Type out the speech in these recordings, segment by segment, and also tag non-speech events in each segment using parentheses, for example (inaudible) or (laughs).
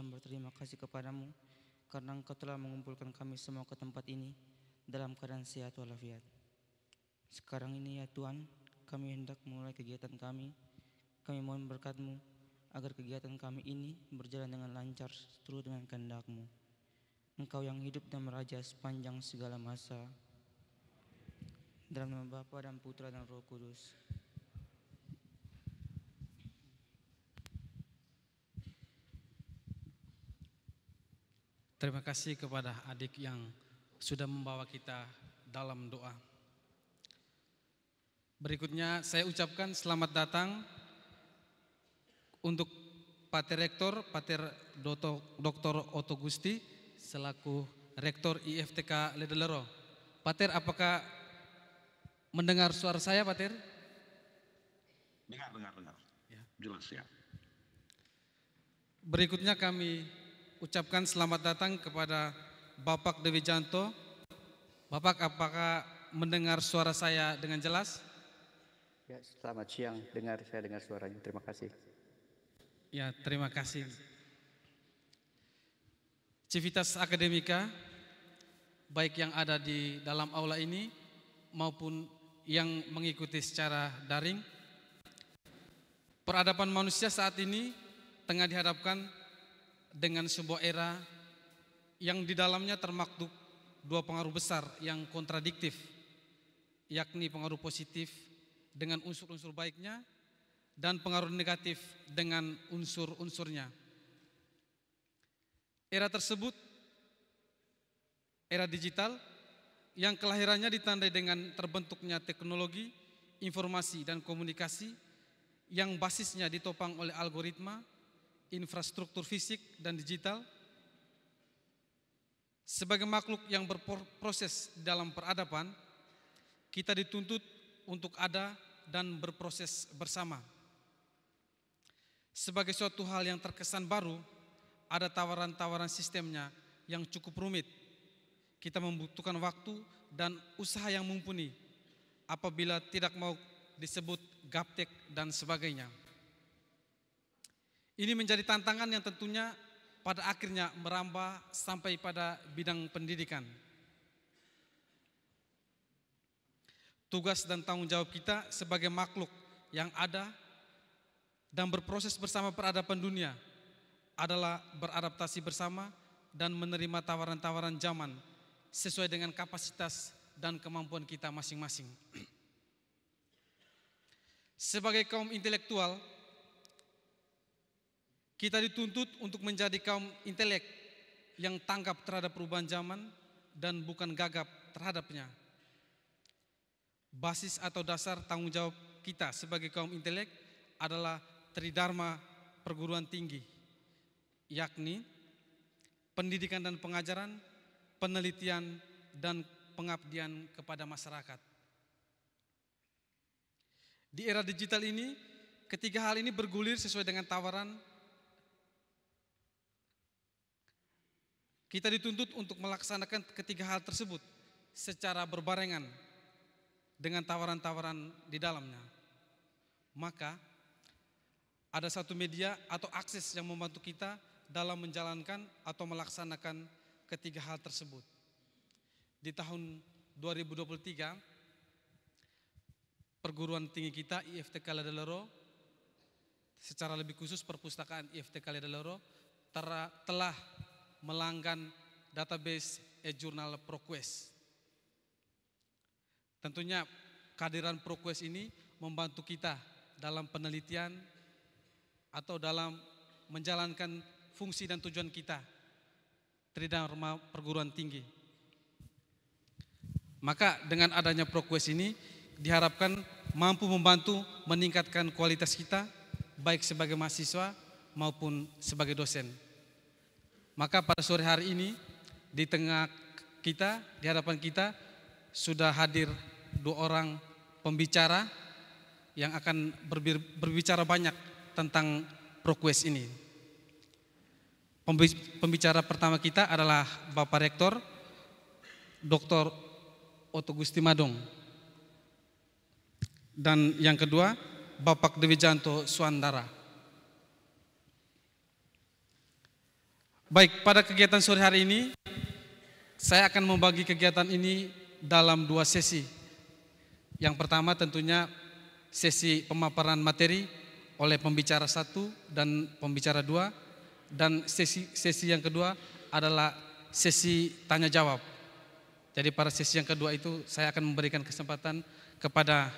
dan berterima kasih kepadamu karena engkau telah mengumpulkan kami semua ke tempat ini dalam keadaan sehat walafiat. Sekarang ini ya Tuhan, kami hendak mulai kegiatan kami. Kami mohon berkatmu agar kegiatan kami ini berjalan dengan lancar seturut dengan kehendakmu. Engkau yang hidup dan meraja sepanjang segala masa. Dalam nama Bapa dan Putra dan Roh Kudus. Terima kasih kepada adik yang sudah membawa kita dalam doa. Berikutnya saya ucapkan selamat datang untuk Pater Rektor, Pater Dr. Otto Gusti selaku Rektor IFTK Ledelero. Pater, apakah mendengar suara saya, Pater? Dengar, dengar, dengar. Ya. Jelas ya. Berikutnya kami ucapkan selamat datang kepada Bapak Dewi Janto. Bapak, apakah mendengar suara saya dengan jelas? Ya, selamat siang. Dengar saya dengar suaranya. Terima kasih. Ya, terima kasih. Civitas Akademika, baik yang ada di dalam aula ini maupun yang mengikuti secara daring. Peradaban manusia saat ini tengah dihadapkan dengan sebuah era yang di dalamnya termaktub dua pengaruh besar yang kontradiktif, yakni pengaruh positif dengan unsur-unsur baiknya dan pengaruh negatif dengan unsur-unsurnya. Era tersebut era digital yang kelahirannya ditandai dengan terbentuknya teknologi, informasi dan komunikasi yang basisnya ditopang oleh algoritma, infrastruktur fisik dan digital. Sebagai makhluk yang berproses dalam peradaban, kita dituntut untuk ada dan berproses bersama. Sebagai suatu hal yang terkesan baru, ada tawaran-tawaran sistemnya yang cukup rumit. Kita membutuhkan waktu dan usaha yang mumpuni apabila tidak mau disebut gaptek dan sebagainya. Ini menjadi tantangan yang tentunya pada akhirnya merambah sampai pada bidang pendidikan. Tugas dan tanggung jawab kita sebagai makhluk yang ada dan berproses bersama peradaban dunia adalah beradaptasi bersama dan menerima tawaran-tawaran zaman sesuai dengan kapasitas dan kemampuan kita masing-masing. (clears throat) Sebagai kaum intelektual, kita dituntut untuk menjadi kaum intelek yang tanggap terhadap perubahan zaman dan bukan gagap terhadapnya. Basis atau dasar tanggung jawab kita sebagai kaum intelek adalah tridharma perguruan tinggi yakni pendidikan dan pengajaran, penelitian dan pengabdian kepada masyarakat. Di era digital ini, ketiga hal ini bergulir sesuai dengan tawaran kita dituntut untuk melaksanakan ketiga hal tersebut secara berbarengan dengan tawaran-tawaran di dalamnya. Maka ada satu media atau akses yang membantu kita dalam menjalankan atau melaksanakan ketiga hal tersebut. Di tahun 2023, perguruan tinggi kita IFTK Ledalero, secara lebih khusus perpustakaan IFTK Ledalero, telah melanggan database e-jurnal ProQuest. Tentunya kehadiran ProQuest ini membantu kita dalam penelitian atau dalam menjalankan fungsi dan tujuan kita Tridharma perguruan tinggi. Maka dengan adanya ProQuest ini diharapkan mampu membantu meningkatkan kualitas kita baik sebagai mahasiswa maupun sebagai dosen. Maka pada sore hari ini di tengah kita, di hadapan kita sudah hadir dua orang pembicara yang akan berbicara banyak tentang ProQuest ini. Pembicara pertama kita adalah Bapak Rektor Dr. Otto Gusti Madong. Dan yang kedua Bapak Dewi Janto Suandara. Baik, pada kegiatan sore hari ini saya akan membagi kegiatan ini dalam dua sesi. Yang pertama tentunya sesi pemaparan materi oleh pembicara satu dan pembicara dua dan sesi sesi yang kedua adalah sesi tanya jawab. Jadi pada sesi yang kedua itu saya akan memberikan kesempatan kepada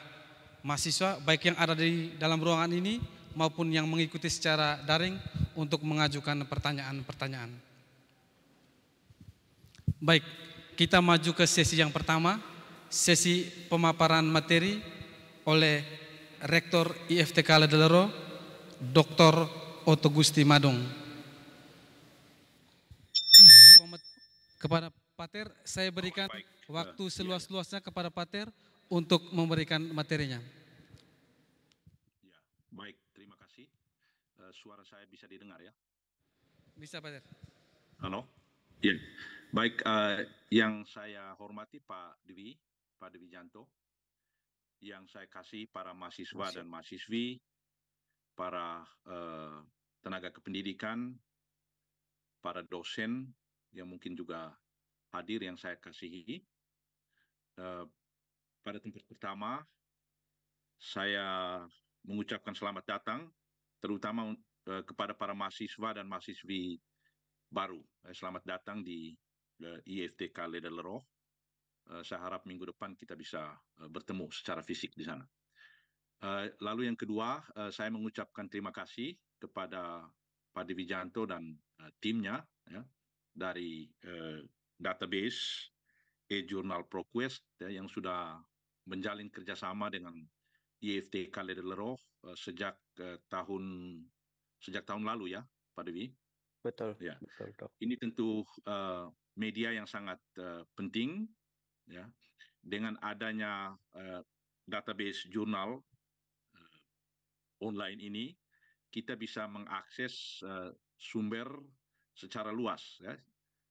mahasiswa baik yang ada di dalam ruangan ini maupun yang mengikuti secara daring untuk mengajukan pertanyaan-pertanyaan. Baik, kita maju ke sesi yang pertama, sesi pemaparan materi oleh Rektor IFTK Ledelero, Dr. Otto Gusti Madong. Kepada Pater, saya berikan baik. waktu Eh, iya. seluas-luasnya kepada Pater untuk memberikan materinya. Ya, baik. Terima kasih. Eh, suara saya bisa didengar ya? Bisa Pater. Halo? Ya. Baik, eh, yang saya hormati Pak Dewi, Pak Dewi Janto, yang saya kasih para mahasiswa dan mahasiswi, para eh, tenaga kependidikan, para dosen yang mungkin juga hadir yang saya kasihi. Eh, pada tempat pertama, saya mengucapkan selamat datang, terutama kepada para mahasiswa dan mahasiswi baru. Eh, Selamat datang di eh, IFTK Lederleroh. Eh, Saya harap minggu depan kita bisa eh, bertemu secara fisik di sana. Eh, Lalu yang kedua, eh, saya mengucapkan terima kasih kepada Pak Dewi Janto dan eh, timnya ya, dari eh, database e-jurnal ProQuest ya, yang sudah menjalin kerjasama dengan IFTK Lederleroh eh, sejak eh, tahun sejak tahun lalu ya, Pak Dewi. Betul, Ya. betul dok. Ini tentu eh, media yang sangat eh, penting ya dengan adanya eh, database jurnal eh, online ini kita bisa mengakses eh, sumber secara luas ya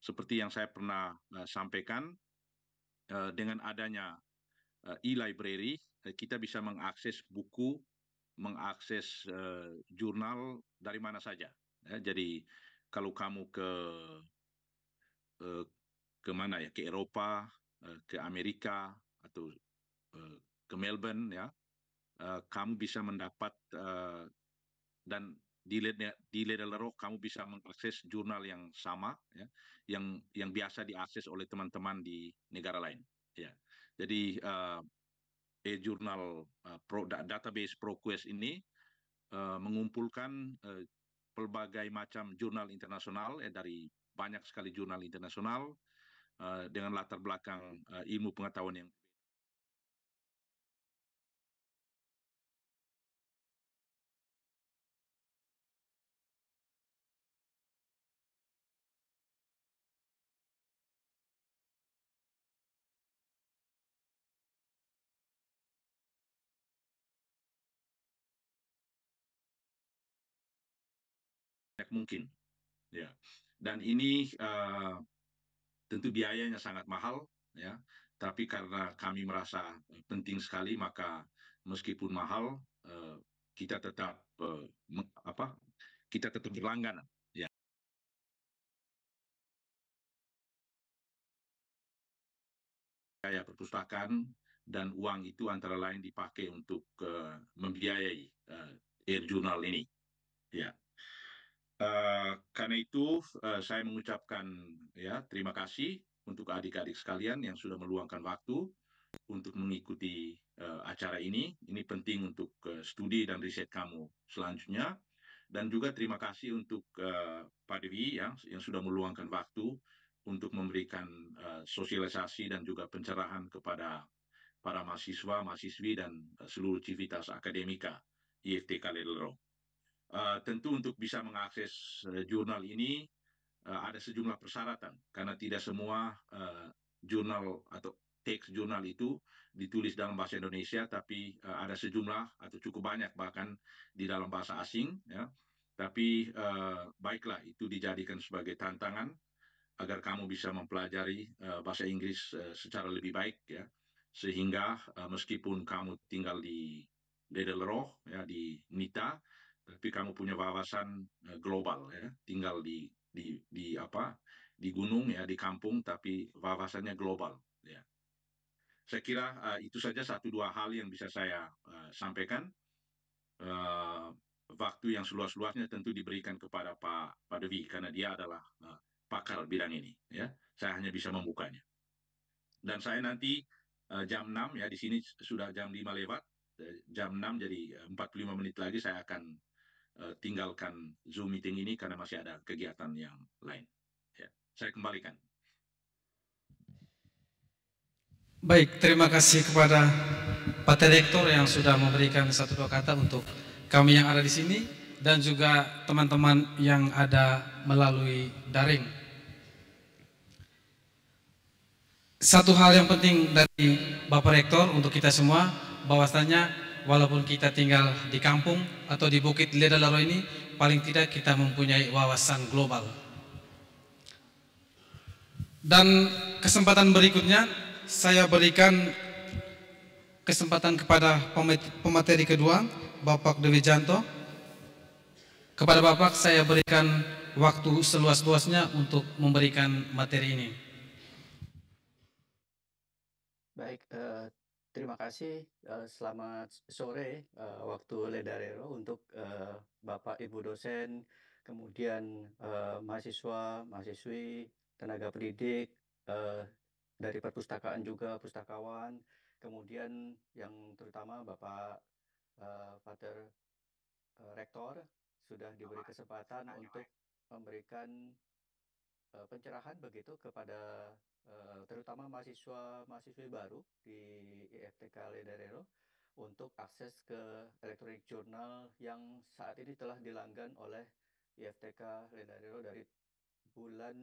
seperti yang saya pernah eh, sampaikan eh, dengan adanya eh, e-library eh, kita bisa mengakses buku mengakses eh, jurnal dari mana saja. Ya jadi kalau kamu ke eh, ke mana ya ke Eropa eh, ke Amerika atau ke Melbourne ya kamu bisa mendapat dan di di kamu bisa mengakses jurnal yang sama ya yang yang biasa diakses oleh teman-teman di negara lain. Ya jadi eh, e-jurnal eh, da- database ProQuest ini eh, mengumpulkan eh, pelbagai macam jurnal internasional eh, dari banyak sekali jurnal internasional eh, dengan latar belakang eh, ilmu pengetahuan yang mungkin ya. Dan ini eh, tentu biayanya sangat mahal ya. Tapi karena kami merasa penting sekali maka meskipun mahal eh, kita tetap meng- apa kita tetap berlangganan ya. Biaya perpustakaan dan uang itu antara lain dipakai untuk eh, membiayai eh, air jurnal ini ya karena itu eh, saya mengucapkan ya terima kasih untuk adik-adik sekalian yang sudah meluangkan waktu untuk mengikuti eh, acara ini. Ini penting untuk eh, studi dan riset kamu selanjutnya. Dan juga terima kasih untuk eh, Pak Dewi ya, yang sudah meluangkan waktu untuk memberikan eh, sosialisasi dan juga pencerahan kepada para mahasiswa, mahasiswi, dan eh, seluruh civitas akademika IFTK Lederoh. Uh, tentu untuk bisa mengakses uh, jurnal ini uh, ada sejumlah persyaratan. Karena tidak semua jurnal atau teks jurnal itu ditulis dalam bahasa Indonesia tapi ada sejumlah atau cukup banyak bahkan di dalam bahasa asing ya. Tapi baiklah itu dijadikan sebagai tantangan agar kamu bisa mempelajari bahasa Inggris secara lebih baik ya. Sehingga meskipun kamu tinggal di Lederleroh ya di Nita tapi kamu punya wawasan eh, global ya tinggal di di di apa di gunung ya di kampung tapi wawasannya global ya. Saya kira uh, itu saja satu dua hal yang bisa saya uh, sampaikan. Uh, waktu yang seluas-luasnya tentu diberikan kepada Pak Pak Dewi karena dia adalah uh, pakar bidang ini ya. Saya hanya bisa membukanya. Dan saya nanti uh, jam 6 ya di sini sudah jam 5 lewat jam 6 jadi 45 menit lagi saya akan tinggalkan Zoom meeting ini karena masih ada kegiatan yang lain. Ya, saya kembalikan. Baik, terima kasih kepada Pak Direktur yang sudah memberikan satu dua kata untuk kami yang ada di sini dan juga teman-teman yang ada melalui daring. Satu hal yang penting dari Bapak Rektor untuk kita semua bahwasanya walaupun kita tinggal di kampung atau di Bukit Ledalaro ini, paling tidak kita mempunyai wawasan global. Dan kesempatan berikutnya saya berikan kesempatan kepada pemateri kedua, Bapak Dewi Janto. Kepada Bapak saya berikan waktu seluas-luasnya untuk memberikan materi ini. Baik, uh, Terima kasih. Uh, selamat sore uh, waktu Ledarero untuk uh, Bapak Ibu dosen, kemudian mahasiswa, mahasiswi, tenaga pendidik dari perpustakaan juga pustakawan, kemudian yang terutama Bapak Pater Rektor sudah diberi kesempatan untuk memberikan pencerahan begitu kepada Eh, terutama mahasiswa-mahasiswi baru di IFTK Ledarero untuk akses ke elektronik jurnal yang saat ini telah dilanggan oleh IFTK Ledarero dari bulan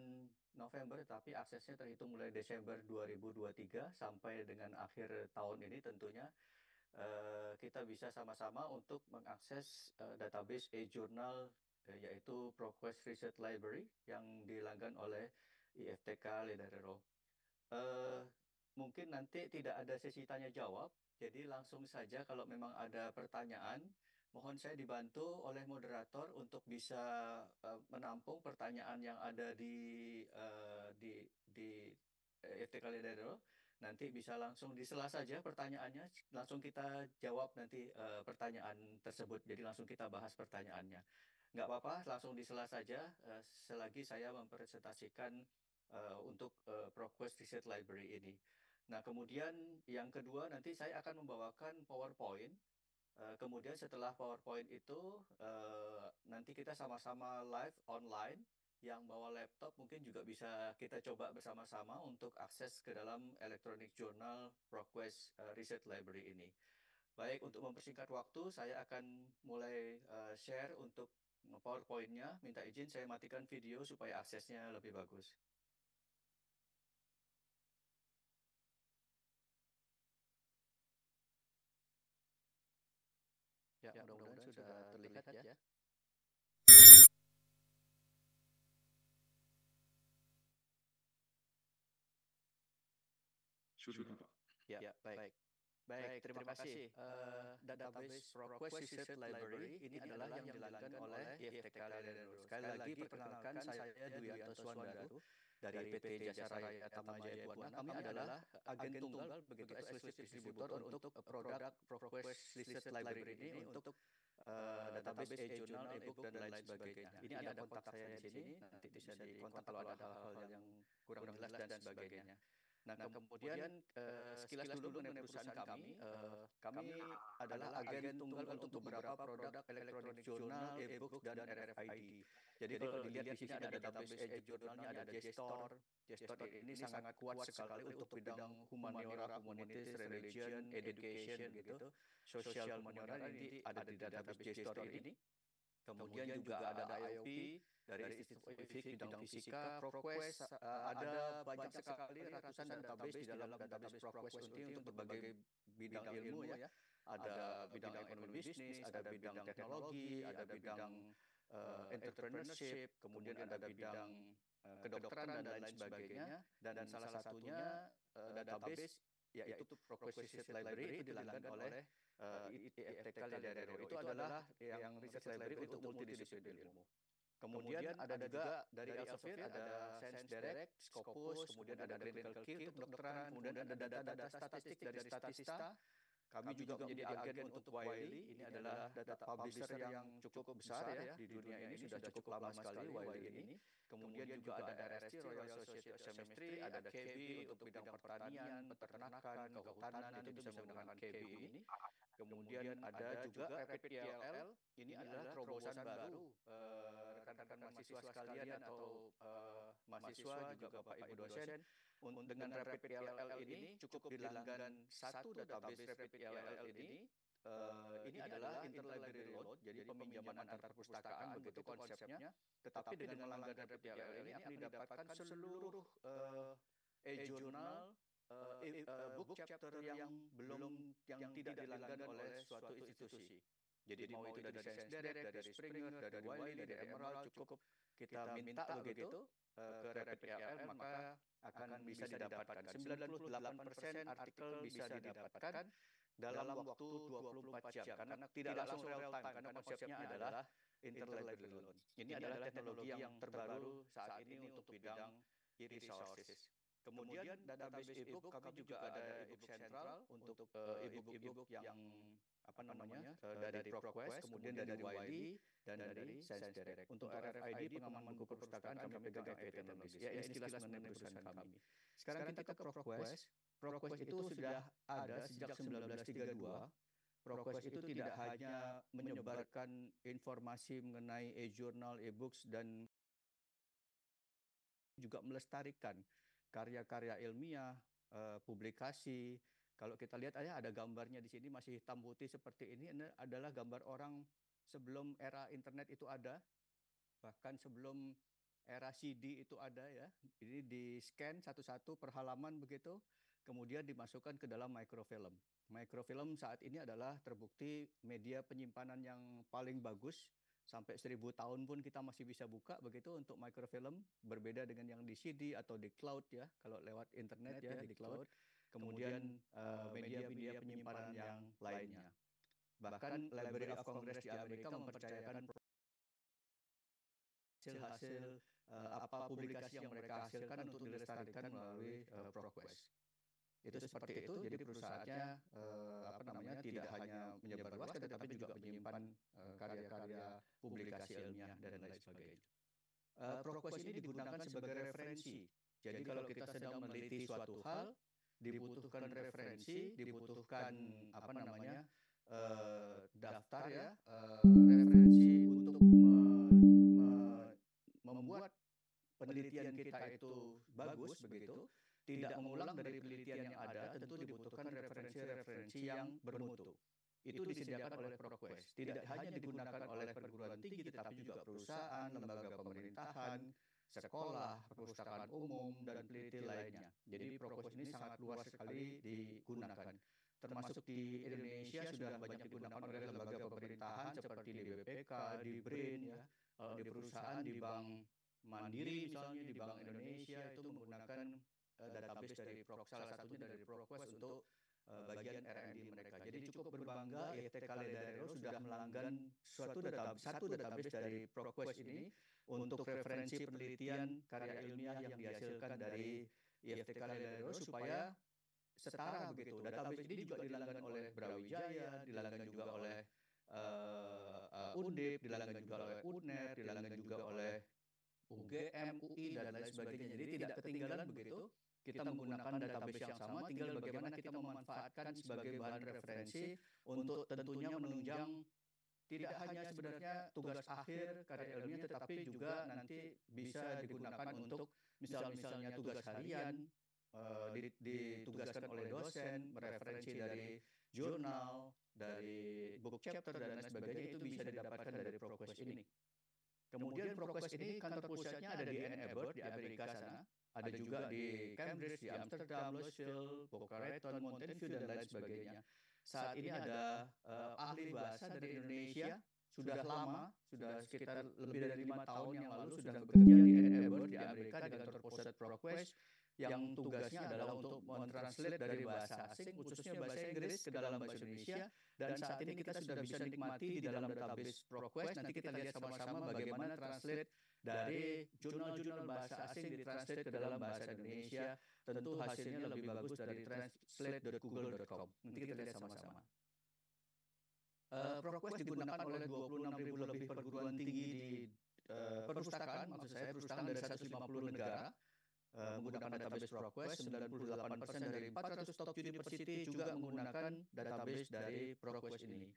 November tapi aksesnya terhitung mulai Desember 2023 sampai dengan akhir tahun ini tentunya. Uh, kita bisa sama-sama untuk mengakses uh, database e-journal uh, yaitu ProQuest Research Library yang dilanggan oleh IFTK Ledarero. Uh, mungkin nanti tidak ada sesi tanya jawab, jadi langsung saja kalau memang ada pertanyaan, mohon saya dibantu oleh moderator untuk bisa uh, menampung pertanyaan yang ada di uh, di di IFTK Ledarero. Nanti bisa langsung disela saja pertanyaannya, langsung kita jawab nanti uh, pertanyaan tersebut. Jadi langsung kita bahas pertanyaannya. Nggak apa-apa, langsung disela saja uh, selagi saya mempresentasikan uh, untuk uh, ProQuest Research Library ini. Nah, kemudian yang kedua nanti saya akan membawakan PowerPoint. Uh, kemudian setelah PowerPoint itu uh, nanti kita sama-sama live online. Yang bawa laptop mungkin juga bisa kita coba bersama-sama untuk akses ke dalam electronic journal ProQuest uh, Research Library ini. Baik, untuk mempersingkat waktu, saya akan mulai uh, share untuk PowerPoint-nya. Minta izin saya matikan video supaya aksesnya lebih bagus. Sudah, Pak. Ya, ya baik. Baik, terima, terima kasih. Uh, database ProQuest Research Library ini adalah yang dilakukan oleh IFTK Sekali lagi perkenalkan saya Dwi Anto Swandaru dari PT Jasa Raya Tamajaya Buana. Kami adalah agen tunggal begitu eksklusif distributor untuk produk ProQuest Research Library ini untuk uh, database e-journal, e-book dan lain sebagainya. Ini ada kontak saya di sini, nanti bisa dikontak kalau ada hal-hal yang kurang jelas dan sebagainya. Nah, kemudian uh, sekilas dulu mengenai perusahaan kami, uh, kami adalah agen tunggal untuk beberapa produk elektronik jurnal, e-book dan RFID. Jadi kalau dilihat di sini ada database e-jurnalnya, ada JSTOR. JSTOR ini sangat kuat sekali untuk bidang humaniora, humanities, religion, education gitu. Social humaniora ini ada di database JSTOR ini. Kemudian juga ada IOP dari Institut bidang fisika, ProQuest, uh, ada banyak sekali ratusan database di dalam database ProQuest ini untuk berbagai bidang ilmu ya. Ada bidang ekonomi bisnis, ada bidang teknologi, ada bidang uh, entrepreneurship, kemudian ada bidang kedokteran dan lain sebagainya. Dan, salah satunya uh, database yaitu ProQuest Research Library itu dilanggan oleh uh, IFTK Ledero. Itu adalah yang research library untuk multidisiplin ilmu. Kemudian ada juga dari Elsevier ada Science Direct, Scopus, kemudian ada Clinical Care untuk kedokteran, kemudian ada data-data statistik dari Statista. Kami juga menjadi agen untuk Wiley. Ini adalah data publisher yang cukup besar ya di dunia ini sudah cukup lama sekali Wiley ini. Kemudian juga ada RSC Royal Society of Chemistry, ada KB untuk bidang pertanian, peternakan, kehutanan itu bisa menggunakan KB ini. Kemudian ada juga Rapid PLL. Ini adalah terobosan baru rekan-rekan mahasiswa sekalian atau mahasiswa juga Bapak Ibu dosen dengan Rapid PLL ini cukup dilanggan satu database Rapid PLL ini uh, ini adalah interlibrary loan, jadi peminjaman antar perpustakaan begitu konsepnya. Tetapi dengan melanggar Rapid PLL ini akan didapatkan seluruh uh, e-journal uh, uh, book chapter yang belum yang tidak dilanggan oleh suatu institusi. Jadi mau itu dari Science Direct, dari Springer, dari Wiley, dari Emerald cukup kita minta begitu uh, ke Rapid PLL maka akan bisa didapatkan. 98% artikel bisa didapatkan dalam waktu 24 jam karena tidak langsung real time karena konsepnya adalah interlibrary loan. Ini adalah teknologi yang terbaru saat ini untuk bidang e-resources. Kemudian database e-book kami juga ada e-book sentral untuk e-book e-book yang apa namanya dari ProQuest, kemudian dari Wiley dan dari Science Direct. Untuk RFID pengaman buku perpustakaan kami pegang epidemiologis. Ya, ini sekilas mengenai perusahaan kami. Sekarang kita ke ProQuest. ProQuest itu sudah ada sejak 1932. ProQuest itu tidak hanya menyebarkan informasi mengenai e-journal, e-books dan juga melestarikan karya-karya ilmiah, publikasi, kalau kita lihat ada gambarnya di sini masih hitam putih seperti ini. Ini adalah gambar orang sebelum era internet itu ada. Bahkan sebelum era CD itu ada ya. Ini di scan satu-satu per halaman begitu. Kemudian dimasukkan ke dalam microfilm. Microfilm saat ini adalah terbukti media penyimpanan yang paling bagus. Sampai seribu tahun pun kita masih bisa buka begitu untuk microfilm. Berbeda dengan yang di CD atau di cloud ya. Kalau lewat internet ya, ya di cloud kemudian media-media uh, penyimpanan yang lainnya. Bahkan Library of Congress di Amerika mempercayakan hasil-hasil uh, apa publikasi yang mereka hasilkan untuk dilestarikan melalui uh, ProQuest. Itu seperti itu, jadi perusahaannya uh, apa namanya tidak hanya menyebar luas, tetapi juga menyimpan karya-karya uh, publikasi ilmiah dan lain sebagainya. Uh, ProQuest ini digunakan sebagai referensi. Jadi kalau kita sedang meneliti suatu hal, dibutuhkan referensi, dibutuhkan apa namanya uh, daftar ya uh, referensi untuk me, me, membuat penelitian kita itu bagus begitu, tidak mengulang dari penelitian yang ada, tentu dibutuhkan referensi-referensi yang bermutu. Itu disediakan oleh ProQuest. Tidak hanya digunakan oleh perguruan tinggi, tetapi juga perusahaan, lembaga pemerintahan, sekolah, perpustakaan umum, dan peneliti lainnya. Jadi ProQuest ini sangat luas sekali digunakan. Termasuk di Indonesia sudah banyak digunakan oleh lembaga pemerintahan seperti di BPK, di BRIN, ya, di perusahaan, di Bank Mandiri misalnya, di Bank Indonesia itu menggunakan database dari Pro, salah satunya dari ProQuest untuk bagian R&D mereka. Jadi cukup berbangga IFTK Ledaro sudah melanggan suatu database, satu database dari ProQuest ini untuk referensi penelitian karya ilmiah yang dihasilkan dari IFTK Ledaro supaya setara begitu. Database ini juga dilanggan oleh Brawijaya, dilanggan juga oleh uh, uh, Undip, dilanggan juga oleh UNER, dilanggan juga oleh UGM, UI dan lain sebagainya. Jadi tidak ketinggalan begitu. Kita menggunakan database yang sama, tinggal bagaimana kita memanfaatkan sebagai bahan referensi untuk tentunya menunjang tidak hanya sebenarnya tugas akhir karya ilmiah tetapi juga nanti bisa digunakan untuk misal-misalnya tugas harian uh, ditugaskan oleh dosen mereferensi dari jurnal dari book chapter dan lain sebagainya itu bisa didapatkan dari ProQuest ini. Kemudian ProQuest ini kantor pusatnya ada di Ann Arbor di Amerika sana, ada juga di Cambridge, di Amsterdam, Louisville, Boca Raton, Mountain View dan lain sebagainya saat ini ada uh, ahli bahasa dari Indonesia sudah lama, sudah sekitar lebih dari lima tahun yang lalu sudah bekerja di Edinburgh di Amerika di kantor pusat ProQuest yang tugasnya adalah untuk mentranslate dari bahasa asing, khususnya bahasa Inggris ke dalam bahasa Indonesia. Dan saat ini kita sudah bisa nikmati di dalam database ProQuest. Nanti kita lihat sama-sama bagaimana translate dari jurnal-jurnal bahasa asing ditranslate ke dalam bahasa Indonesia. Tentu hasilnya lebih bagus dari translate.google.com. Nanti kita lihat sama-sama. Uh, ProQuest digunakan oleh 26 ribu lebih perguruan tinggi di uh, perpustakaan, maksud saya perpustakaan dari 150 negara uh, menggunakan database ProQuest. 98% dari 400 top university juga menggunakan database dari ProQuest ini.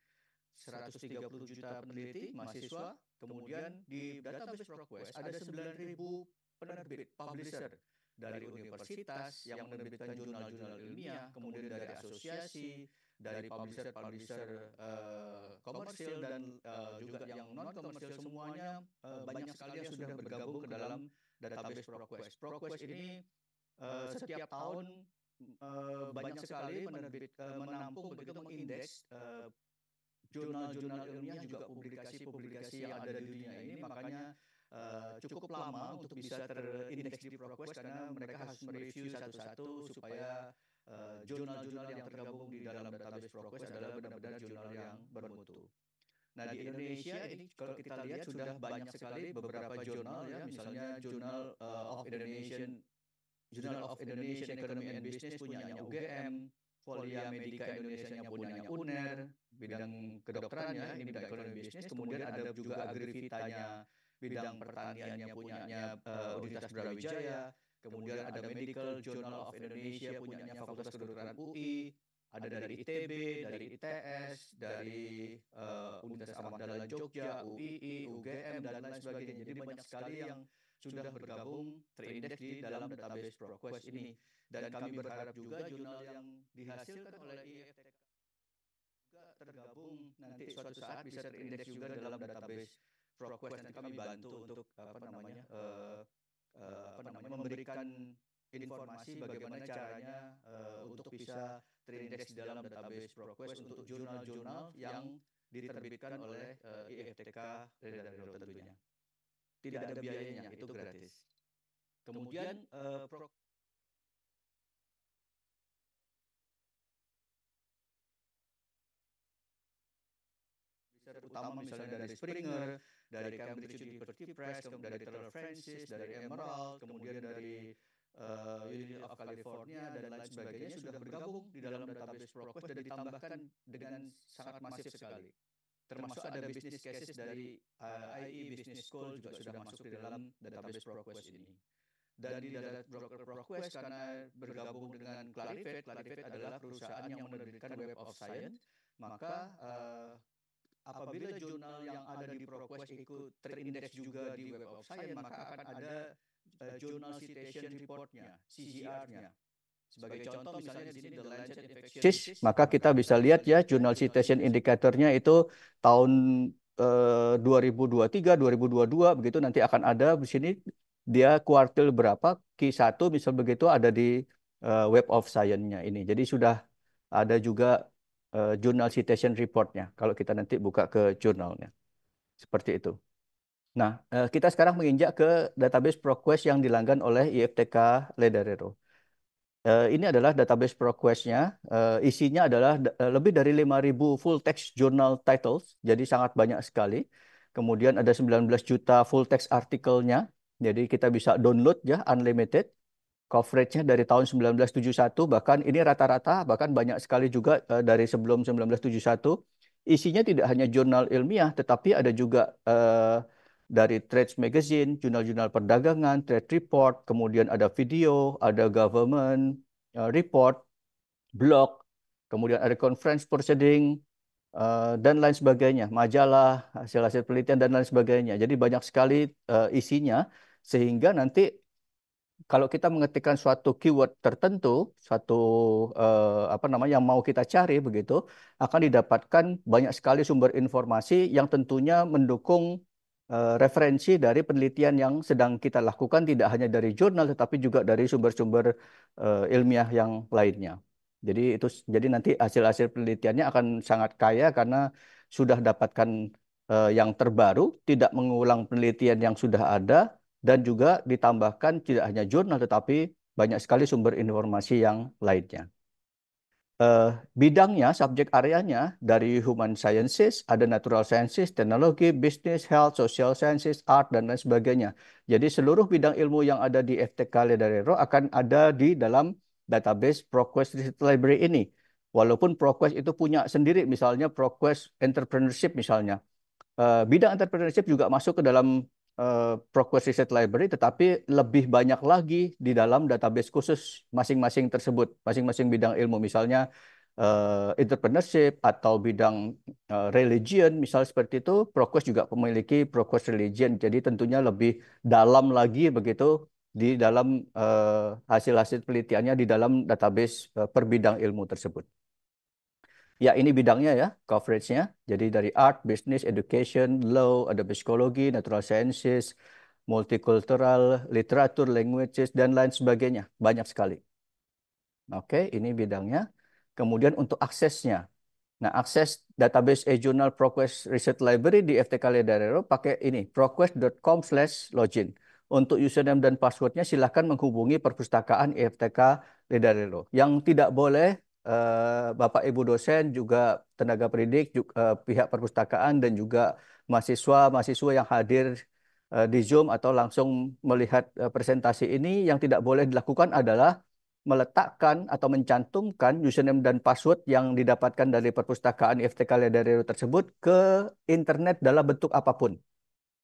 130 juta peneliti, mahasiswa, kemudian di database ProQuest ada 9.000 penerbit, publisher dari universitas yang menerbitkan jurnal-jurnal ilmiah, kemudian dari asosiasi, dari publisher-publisher uh, komersil dan uh, juga yang non komersil semuanya uh, banyak sekali yang sudah bergabung ke dalam database ProQuest. ProQuest ini uh, setiap tahun uh, banyak sekali menerbit uh, menampung begitu mengindeks jurnal-jurnal ilmiah juga publikasi-publikasi yang ada di dunia ini makanya uh, cukup lama untuk bisa terindeks di ProQuest karena mereka harus mereview satu-satu supaya jurnal-jurnal uh, yang tergabung di dalam database ProQuest adalah benar-benar jurnal yang bermutu. Nah di Indonesia ini kalau kita lihat sudah banyak sekali beberapa jurnal ya, misalnya Journal uh, of Indonesian Journal of Indonesian Economy and Business punyanya UGM, Folia Medica Indonesia punyanya UNER, bidang kedokterannya ini bidang ekonomi bisnis, kemudian ada juga Agrivitanya bidang pertaniannya punyanya uh, Universitas Brawijaya, kemudian ada Medical Journal of Indonesia punyanya Fakultas Kedokteran UI, ada dari ITB, dari ITS, dari uh, Universitas Ahmad Dahlan Jogja, UII, UGM dan lain sebagainya. Jadi banyak sekali yang sudah bergabung terindeks di dalam database ProQuest ini. Dan kami berharap juga jurnal yang dihasilkan oleh IFTK juga tergabung nanti suatu saat bisa terindeks juga dalam database ProQuest. Nanti kami bantu untuk apa namanya uh, uh, apa namanya memberikan informasi bagaimana caranya uh, untuk bisa terindeks di dalam database ProQuest untuk jurnal-jurnal yang diterbitkan oleh uh, IFTK Redadero tentunya. Tidak ada biayanya, itu gratis. Kemudian uh, Pro utama misalnya dari Springer, dari Cambridge University Press, kemudian dari Taylor Francis, dari Emerald, kemudian dari uh, University of California dan lain sebagainya sudah bergabung di dalam database ProQuest dan ditambahkan dengan sangat masif sekali. Termasuk ada business cases dari uh, IE Business School juga sudah masuk di dalam database ProQuest ini. Dan di database ProQuest karena bergabung dengan Clarivate, Clarivate adalah perusahaan yang menerbitkan Web of Science, maka uh, apabila jurnal yang ada di ProQuest ikut terindeks juga di Web of Science, maka akan ada uh, Journal Citation Report-nya, CGR-nya. Sebagai contoh misalnya di sini The Lancet Infectious, maka kita bisa lihat ya Journal Citation Indicator-nya itu tahun uh, 2023, 2022 begitu nanti akan ada di sini dia kuartil berapa Q1 misal begitu ada di uh, Web of Science-nya ini. Jadi sudah ada juga uh, Journal Citation Report-nya kalau kita nanti buka ke jurnalnya. Seperti itu. Nah, eh, kita sekarang menginjak ke database ProQuest yang dilanggan oleh IFTK Ledarero. Eh, ini adalah database ProQuest-nya. Eh, isinya adalah lebih dari 5.000 full text journal titles, jadi sangat banyak sekali. Kemudian ada 19 juta full text artikelnya, jadi kita bisa download ya, unlimited. Coverage-nya dari tahun 1971, bahkan ini rata-rata, bahkan banyak sekali juga dari sebelum 1971. Isinya tidak hanya jurnal ilmiah, tetapi ada juga dari Trades Magazine, jurnal-jurnal perdagangan, Trade Report, kemudian ada video, ada government uh, report, blog, kemudian ada conference proceeding, uh, dan lain sebagainya, majalah, hasil-hasil penelitian, dan lain sebagainya. Jadi banyak sekali uh, isinya, sehingga nanti kalau kita mengetikkan suatu keyword tertentu, suatu uh, apa namanya yang mau kita cari begitu, akan didapatkan banyak sekali sumber informasi yang tentunya mendukung Eh, referensi dari penelitian yang sedang kita lakukan tidak hanya dari jurnal tetapi juga dari sumber-sumber uh, ilmiah yang lainnya. Jadi itu jadi nanti hasil-hasil penelitiannya akan sangat kaya karena sudah dapatkan uh, yang terbaru, tidak mengulang penelitian yang sudah ada dan juga ditambahkan tidak hanya jurnal tetapi banyak sekali sumber informasi yang lainnya. Uh, bidangnya, subjek areanya dari human sciences, ada natural sciences, teknologi, business, health, social sciences, art, dan lain sebagainya. Jadi seluruh bidang ilmu yang ada di FTK Ledarero akan ada di dalam database ProQuest Research Library ini. Walaupun ProQuest itu punya sendiri, misalnya ProQuest Entrepreneurship misalnya. Uh, bidang entrepreneurship juga masuk ke dalam ProQuest Research Library, tetapi lebih banyak lagi di dalam database khusus masing-masing tersebut, masing-masing bidang ilmu, misalnya uh, entrepreneurship atau bidang uh, religion, misalnya seperti itu, ProQuest juga memiliki ProQuest Religion, jadi tentunya lebih dalam lagi begitu di dalam hasil-hasil uh, penelitiannya di dalam database uh, per bidang ilmu tersebut. Ya, ini bidangnya ya, coveragenya. Jadi dari art, business, education, law, ada psikologi, natural sciences, multicultural, literatur, languages, dan lain sebagainya. Banyak sekali. Oke, ini bidangnya. Kemudian untuk aksesnya. Nah, akses database e-journal ProQuest Research Library di FTK Ledarero pakai ini, proquest.com slash login. Untuk username dan passwordnya silahkan menghubungi perpustakaan FTK Ledarero. Yang tidak boleh uh, Bapak Ibu dosen juga tenaga pendidik juga, uh, pihak perpustakaan dan juga mahasiswa-mahasiswa yang hadir uh, di Zoom atau langsung melihat presentasi ini yang tidak boleh dilakukan adalah meletakkan atau mencantumkan username dan password yang didapatkan dari perpustakaan FTK Ledarero tersebut ke internet dalam bentuk apa pun.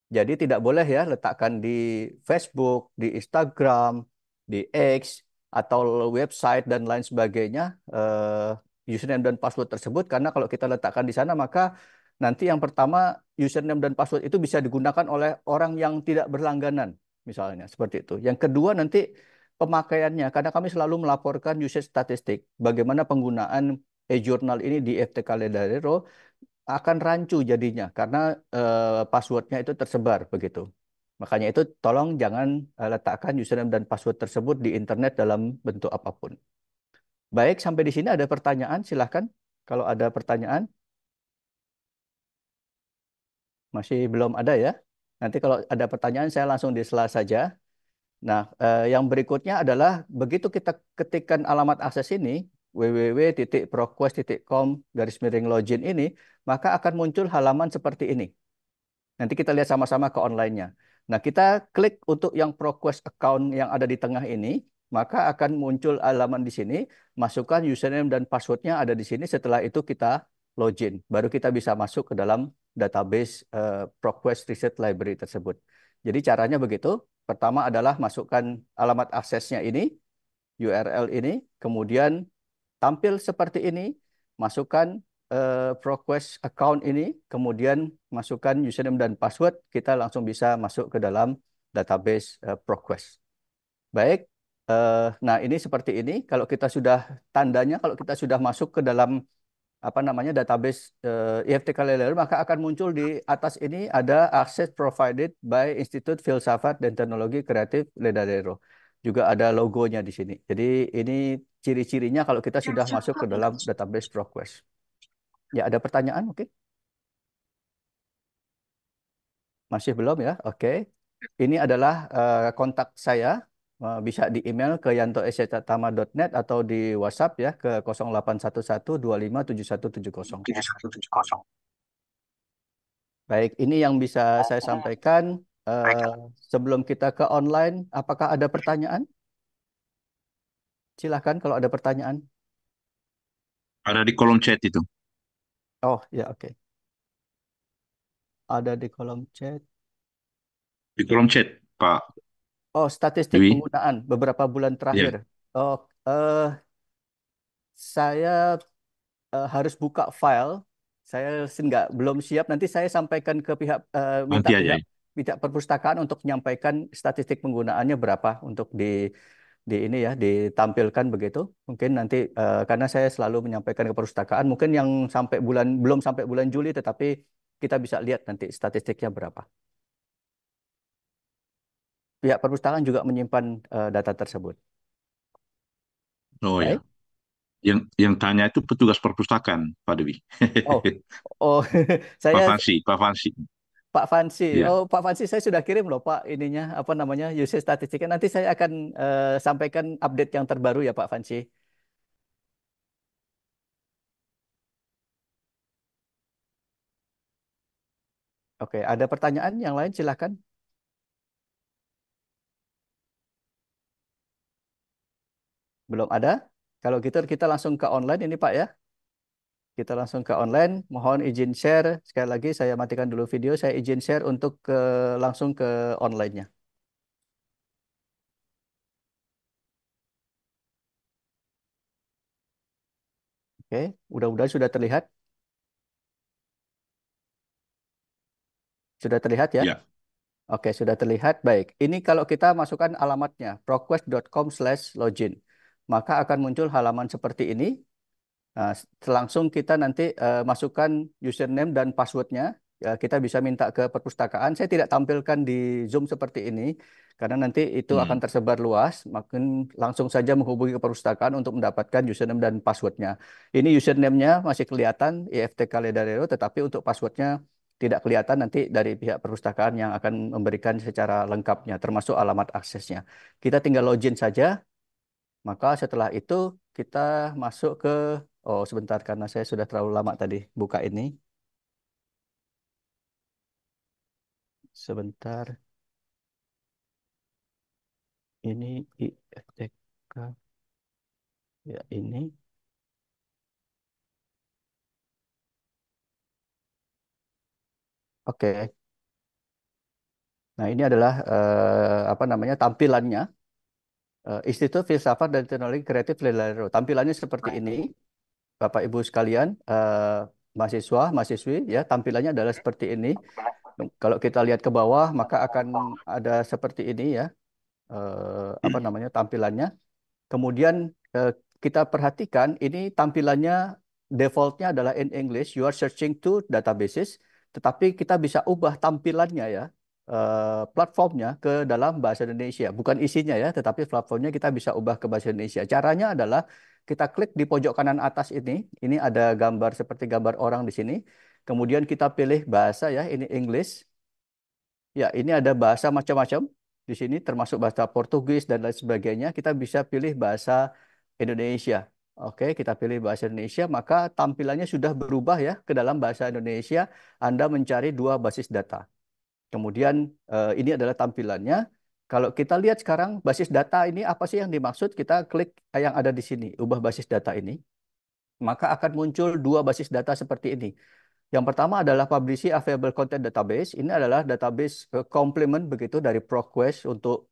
Jadi tidak boleh ya letakkan di Facebook, di Instagram, di X, atau website dan lain sebagainya uh, username dan password tersebut. Karena kalau kita letakkan di sana maka nanti yang pertama username dan password itu bisa digunakan oleh orang yang tidak berlangganan misalnya. Seperti itu. Yang kedua nanti pemakaiannya. Karena kami selalu melaporkan usage statistik. Bagaimana penggunaan e-journal ini di FTK Ledadero akan rancu jadinya. Karena uh, passwordnya itu tersebar begitu. Makanya itu tolong jangan uh, letakkan username dan password tersebut di internet dalam bentuk apa pun. Baik, sampai di sini ada pertanyaan, silahkan. Kalau ada pertanyaan. Masih belum ada ya. Nanti kalau ada pertanyaan saya langsung di sela saja. Nah, eh, yang berikutnya adalah begitu kita ketikkan alamat akses ini www.proquest.com garis miring login ini, maka akan muncul halaman seperti ini. Nanti kita lihat sama-sama ke online-nya. Nah, kita klik untuk yang ProQuest account yang ada di tengah ini, maka akan muncul halaman di sini, masukkan username dan passwordnya ada di sini, setelah itu kita login. Baru kita bisa masuk ke dalam database uh, ProQuest Research Library tersebut. Jadi caranya begitu, pertama adalah masukkan alamat aksesnya ini, URL ini, kemudian tampil seperti ini, masukkan uh, ProQuest account ini, kemudian masukkan username dan password, kita langsung bisa masuk ke dalam database uh, ProQuest. Baik, uh, nah ini seperti ini. Kalau kita sudah tandanya, kalau kita sudah masuk ke dalam apa namanya database uh, IFT Kalender, maka akan muncul di atas ini ada access provided by Institute Filsafat dan Teknologi Kreatif Ledadero. Juga ada logonya di sini. Jadi ini ciri-cirinya kalau kita sudah masuk ke dalam database ProQuest. Ya, ada pertanyaan mungkin? Masih belum ya? Oke. Ini adalah uh, kontak saya. Uh, bisa di email ke yanto.esetama.net atau di WhatsApp ya ke 0811257170. Baik, ini yang bisa saya sampaikan. Uh, sebelum kita ke online, apakah ada pertanyaan? Silahkan kalau ada pertanyaan. Ada di kolom chat itu. Oh, ya oke. Ada di kolom chat. Di kolom chat, Pak Oh, statistik Dwi. penggunaan beberapa bulan Ya, terakhir. Oh, eh saya eh, harus buka file. Saya nggak belum siap. Nanti saya sampaikan ke pihak eh, minta nanti aja. pihak pihak perpustakaan untuk menyampaikan statistik penggunaannya berapa untuk di di ini ya ditampilkan begitu. Mungkin nanti uh, karena saya selalu menyampaikan ke perpustakaan, mungkin yang sampai bulan belum sampai bulan Juli, tetapi kita bisa lihat nanti statistiknya berapa. Pihak perpustakaan juga menyimpan uh, data tersebut. Oh ya. Yang yang tanya itu petugas perpustakaan, Pak Dewi. Oh, oh, (laughs) saya Pak Fansi, Pak Fansi. Pak Fansi. Iya. Oh, Pak Fansi saya sudah kirim loh Pak ininya apa namanya usage statistiknya. Nanti saya akan eh, sampaikan update yang terbaru ya Pak Fansi. Oke, ada pertanyaan yang lain silakan. Belum ada? Kalau gitu kita langsung ke online ini Pak ya. Kita langsung ke online. Mohon izin share. Sekali lagi saya matikan dulu video. Saya izin share untuk ke langsung ke online-nya. Oke, mudah-mudahan sudah terlihat. Sudah terlihat ya? Ya. Oke, sudah terlihat. Baik. Ini kalau kita masukkan alamatnya, proquest.com/login, maka akan muncul halaman seperti ini. Nah, langsung kita nanti uh, masukkan username dan passwordnya. Ya, kita bisa minta ke perpustakaan. Saya tidak tampilkan di Zoom seperti ini karena nanti itu Hmm. akan tersebar luas. Makin langsung saja menghubungi ke perpustakaan untuk mendapatkan username dan passwordnya. Ini username-nya masih kelihatan IFTK Ledarero, tetapi untuk passwordnya tidak kelihatan nanti dari pihak perpustakaan yang akan memberikan secara lengkapnya, termasuk alamat aksesnya. Kita tinggal login saja. Maka setelah itu kita masuk ke Oh, sebentar karena saya sudah terlalu lama tadi buka ini. Sebentar. Ini IFTK. Ya, ini. Oke. Nah, ini adalah eh, apa namanya tampilannya. Eh, Institut Filsafat dan Teknologi Kreatif Lelarero. Tampilannya seperti ini. Bapak Ibu sekalian, eh, mahasiswa, mahasiswi, ya tampilannya adalah seperti ini. Kalau kita lihat ke bawah, maka akan ada seperti ini ya, eh, apa namanya tampilannya. Kemudian eh, kita perhatikan ini tampilannya defaultnya adalah in English. You are searching to databases, tetapi kita bisa ubah tampilannya ya, eh, platformnya ke dalam bahasa Indonesia. Bukan isinya ya, tetapi platformnya kita bisa ubah ke bahasa Indonesia. Caranya adalah kita klik di pojok kanan atas ini. Ini ada gambar seperti gambar orang di sini. Kemudian kita pilih bahasa ya, ini English. Ya, ini ada bahasa macam-macam di sini termasuk bahasa Portugis dan lain sebagainya. Kita bisa pilih bahasa Indonesia. Oke, kita pilih bahasa Indonesia, maka tampilannya sudah berubah ya ke dalam bahasa Indonesia. Anda mencari dua basis data. Kemudian eh, ini adalah tampilannya. Kalau kita lihat sekarang basis data ini apa sih yang dimaksud? Kita klik yang ada di sini, ubah basis data ini. Maka akan muncul dua basis data seperti ini. Yang pertama adalah Publishing Available Content Database. Ini adalah database uh, complement begitu dari ProQuest untuk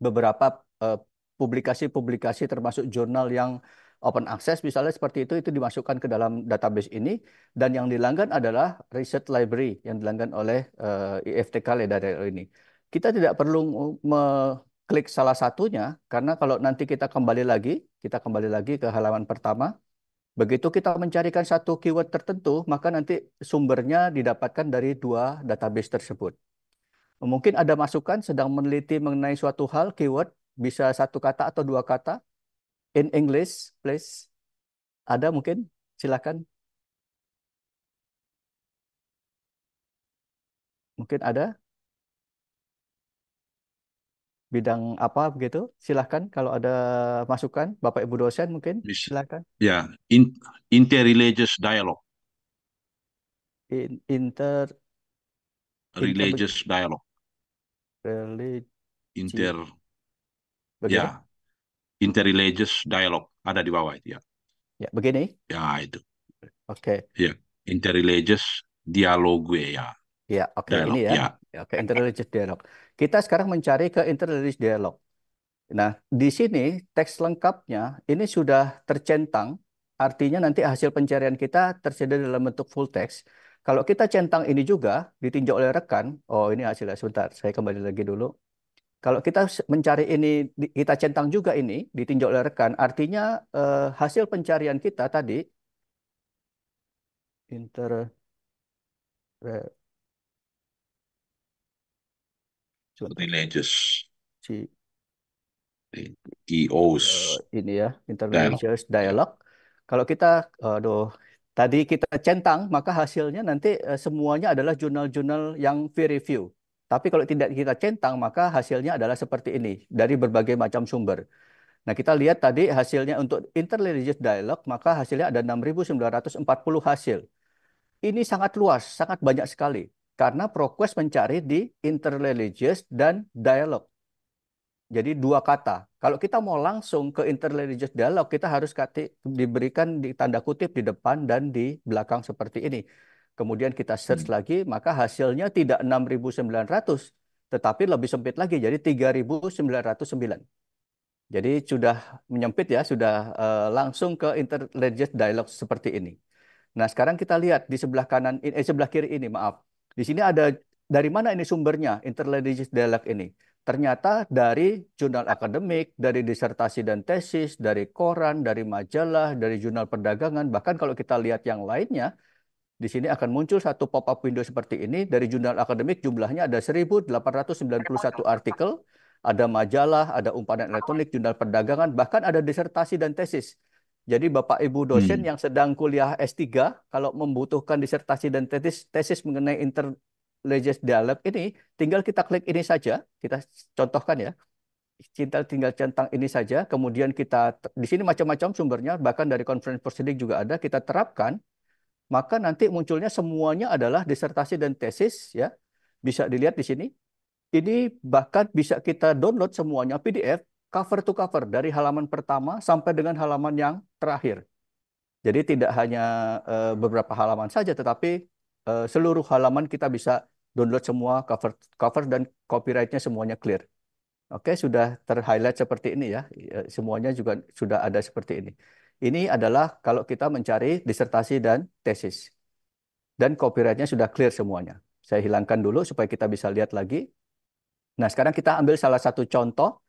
beberapa uh, publikasi-publikasi termasuk jurnal yang open access misalnya seperti itu itu dimasukkan ke dalam database ini dan yang dilanggan adalah research library yang dilanggan oleh uh, IFTK Ledarero ini. Kita tidak perlu mengklik salah satunya karena kalau nanti kita kembali lagi, kita kembali lagi ke halaman pertama. Begitu kita mencarikan satu keyword tertentu, maka nanti sumbernya didapatkan dari dua database tersebut. Mungkin ada masukan sedang meneliti mengenai suatu hal, keyword, bisa satu kata atau dua kata. In English, please. Ada mungkin? Silakan. Mungkin ada? Bidang apa begitu? Silakan kalau ada masukan, Bapak Ibu dosen mungkin silakan. Ya, in, interreligious dialogue. In, inter religious dialogue. Religi Inter begini. ya. Interreligious dialogue ada di bawah itu ya. Ya, begini. Ya, itu. Oke. Ya, interreligious dialogue ya. Ya, oke Dialog, ini ya. ya. Ya, Oke, interreligious dialog. Kita sekarang mencari ke interreligious dialog. Nah, di sini teks lengkapnya ini sudah tercentang, artinya nanti hasil pencarian kita tersedia dalam bentuk full text. Kalau kita centang ini juga ditinjau oleh rekan, oh ini hasilnya sebentar, saya kembali lagi dulu. Kalau kita mencari ini, kita centang juga ini ditinjau oleh rekan, artinya eh, hasil pencarian kita tadi inter Religious si EOS. uh, ini ya interreligious dialogue. Kalau kita, aduh, tadi kita centang, maka hasilnya nanti uh, semuanya adalah jurnal-jurnal yang peer review. Tapi kalau tidak kita centang, maka hasilnya adalah seperti ini dari berbagai macam sumber. Nah, kita lihat tadi hasilnya untuk interreligious dialog, maka hasilnya ada 6.940 hasil. Ini sangat luas, sangat banyak sekali. Karena ProQuest mencari di interreligious dan dialog. Jadi dua kata. Kalau kita mau langsung ke interreligious dialog, kita harus kati, diberikan di tanda kutip di depan dan di belakang seperti ini. Kemudian kita search hmm. lagi, maka hasilnya tidak 6.900, tetapi lebih sempit lagi, jadi 3.909. Jadi sudah menyempit ya, sudah uh, langsung ke interreligious dialog seperti ini. Nah, sekarang kita lihat di sebelah kanan, eh sebelah kiri ini, maaf. Di sini ada dari mana ini sumbernya interreligious dialog ini? Ternyata dari jurnal akademik, dari disertasi dan tesis, dari koran, dari majalah, dari jurnal perdagangan, bahkan kalau kita lihat yang lainnya, di sini akan muncul satu pop-up window seperti ini. Dari jurnal akademik jumlahnya ada 1.891 artikel, ada majalah, ada umpan elektronik, jurnal perdagangan, bahkan ada disertasi dan tesis. Jadi Bapak Ibu dosen hmm. yang sedang kuliah S3, kalau membutuhkan disertasi dan tesis, tesis mengenai inter, Legends Dialog ini tinggal kita klik ini saja, kita contohkan ya. Kita tinggal centang ini saja, kemudian kita di sini macam-macam sumbernya, bahkan dari conference proceeding juga ada, kita terapkan, maka nanti munculnya semuanya adalah disertasi dan tesis ya. Bisa dilihat di sini. Ini bahkan bisa kita download semuanya PDF cover to cover dari halaman pertama sampai dengan halaman yang terakhir. Jadi tidak hanya uh, beberapa halaman saja, tetapi uh, seluruh halaman kita bisa download semua cover cover dan copyrightnya semuanya clear. Oke, sudah terhighlight seperti ini ya. ya. Semuanya juga sudah ada seperti ini. Ini adalah kalau kita mencari disertasi dan tesis. Dan copyrightnya sudah clear semuanya. Saya hilangkan dulu supaya kita bisa lihat lagi. Nah, sekarang kita ambil salah satu contoh.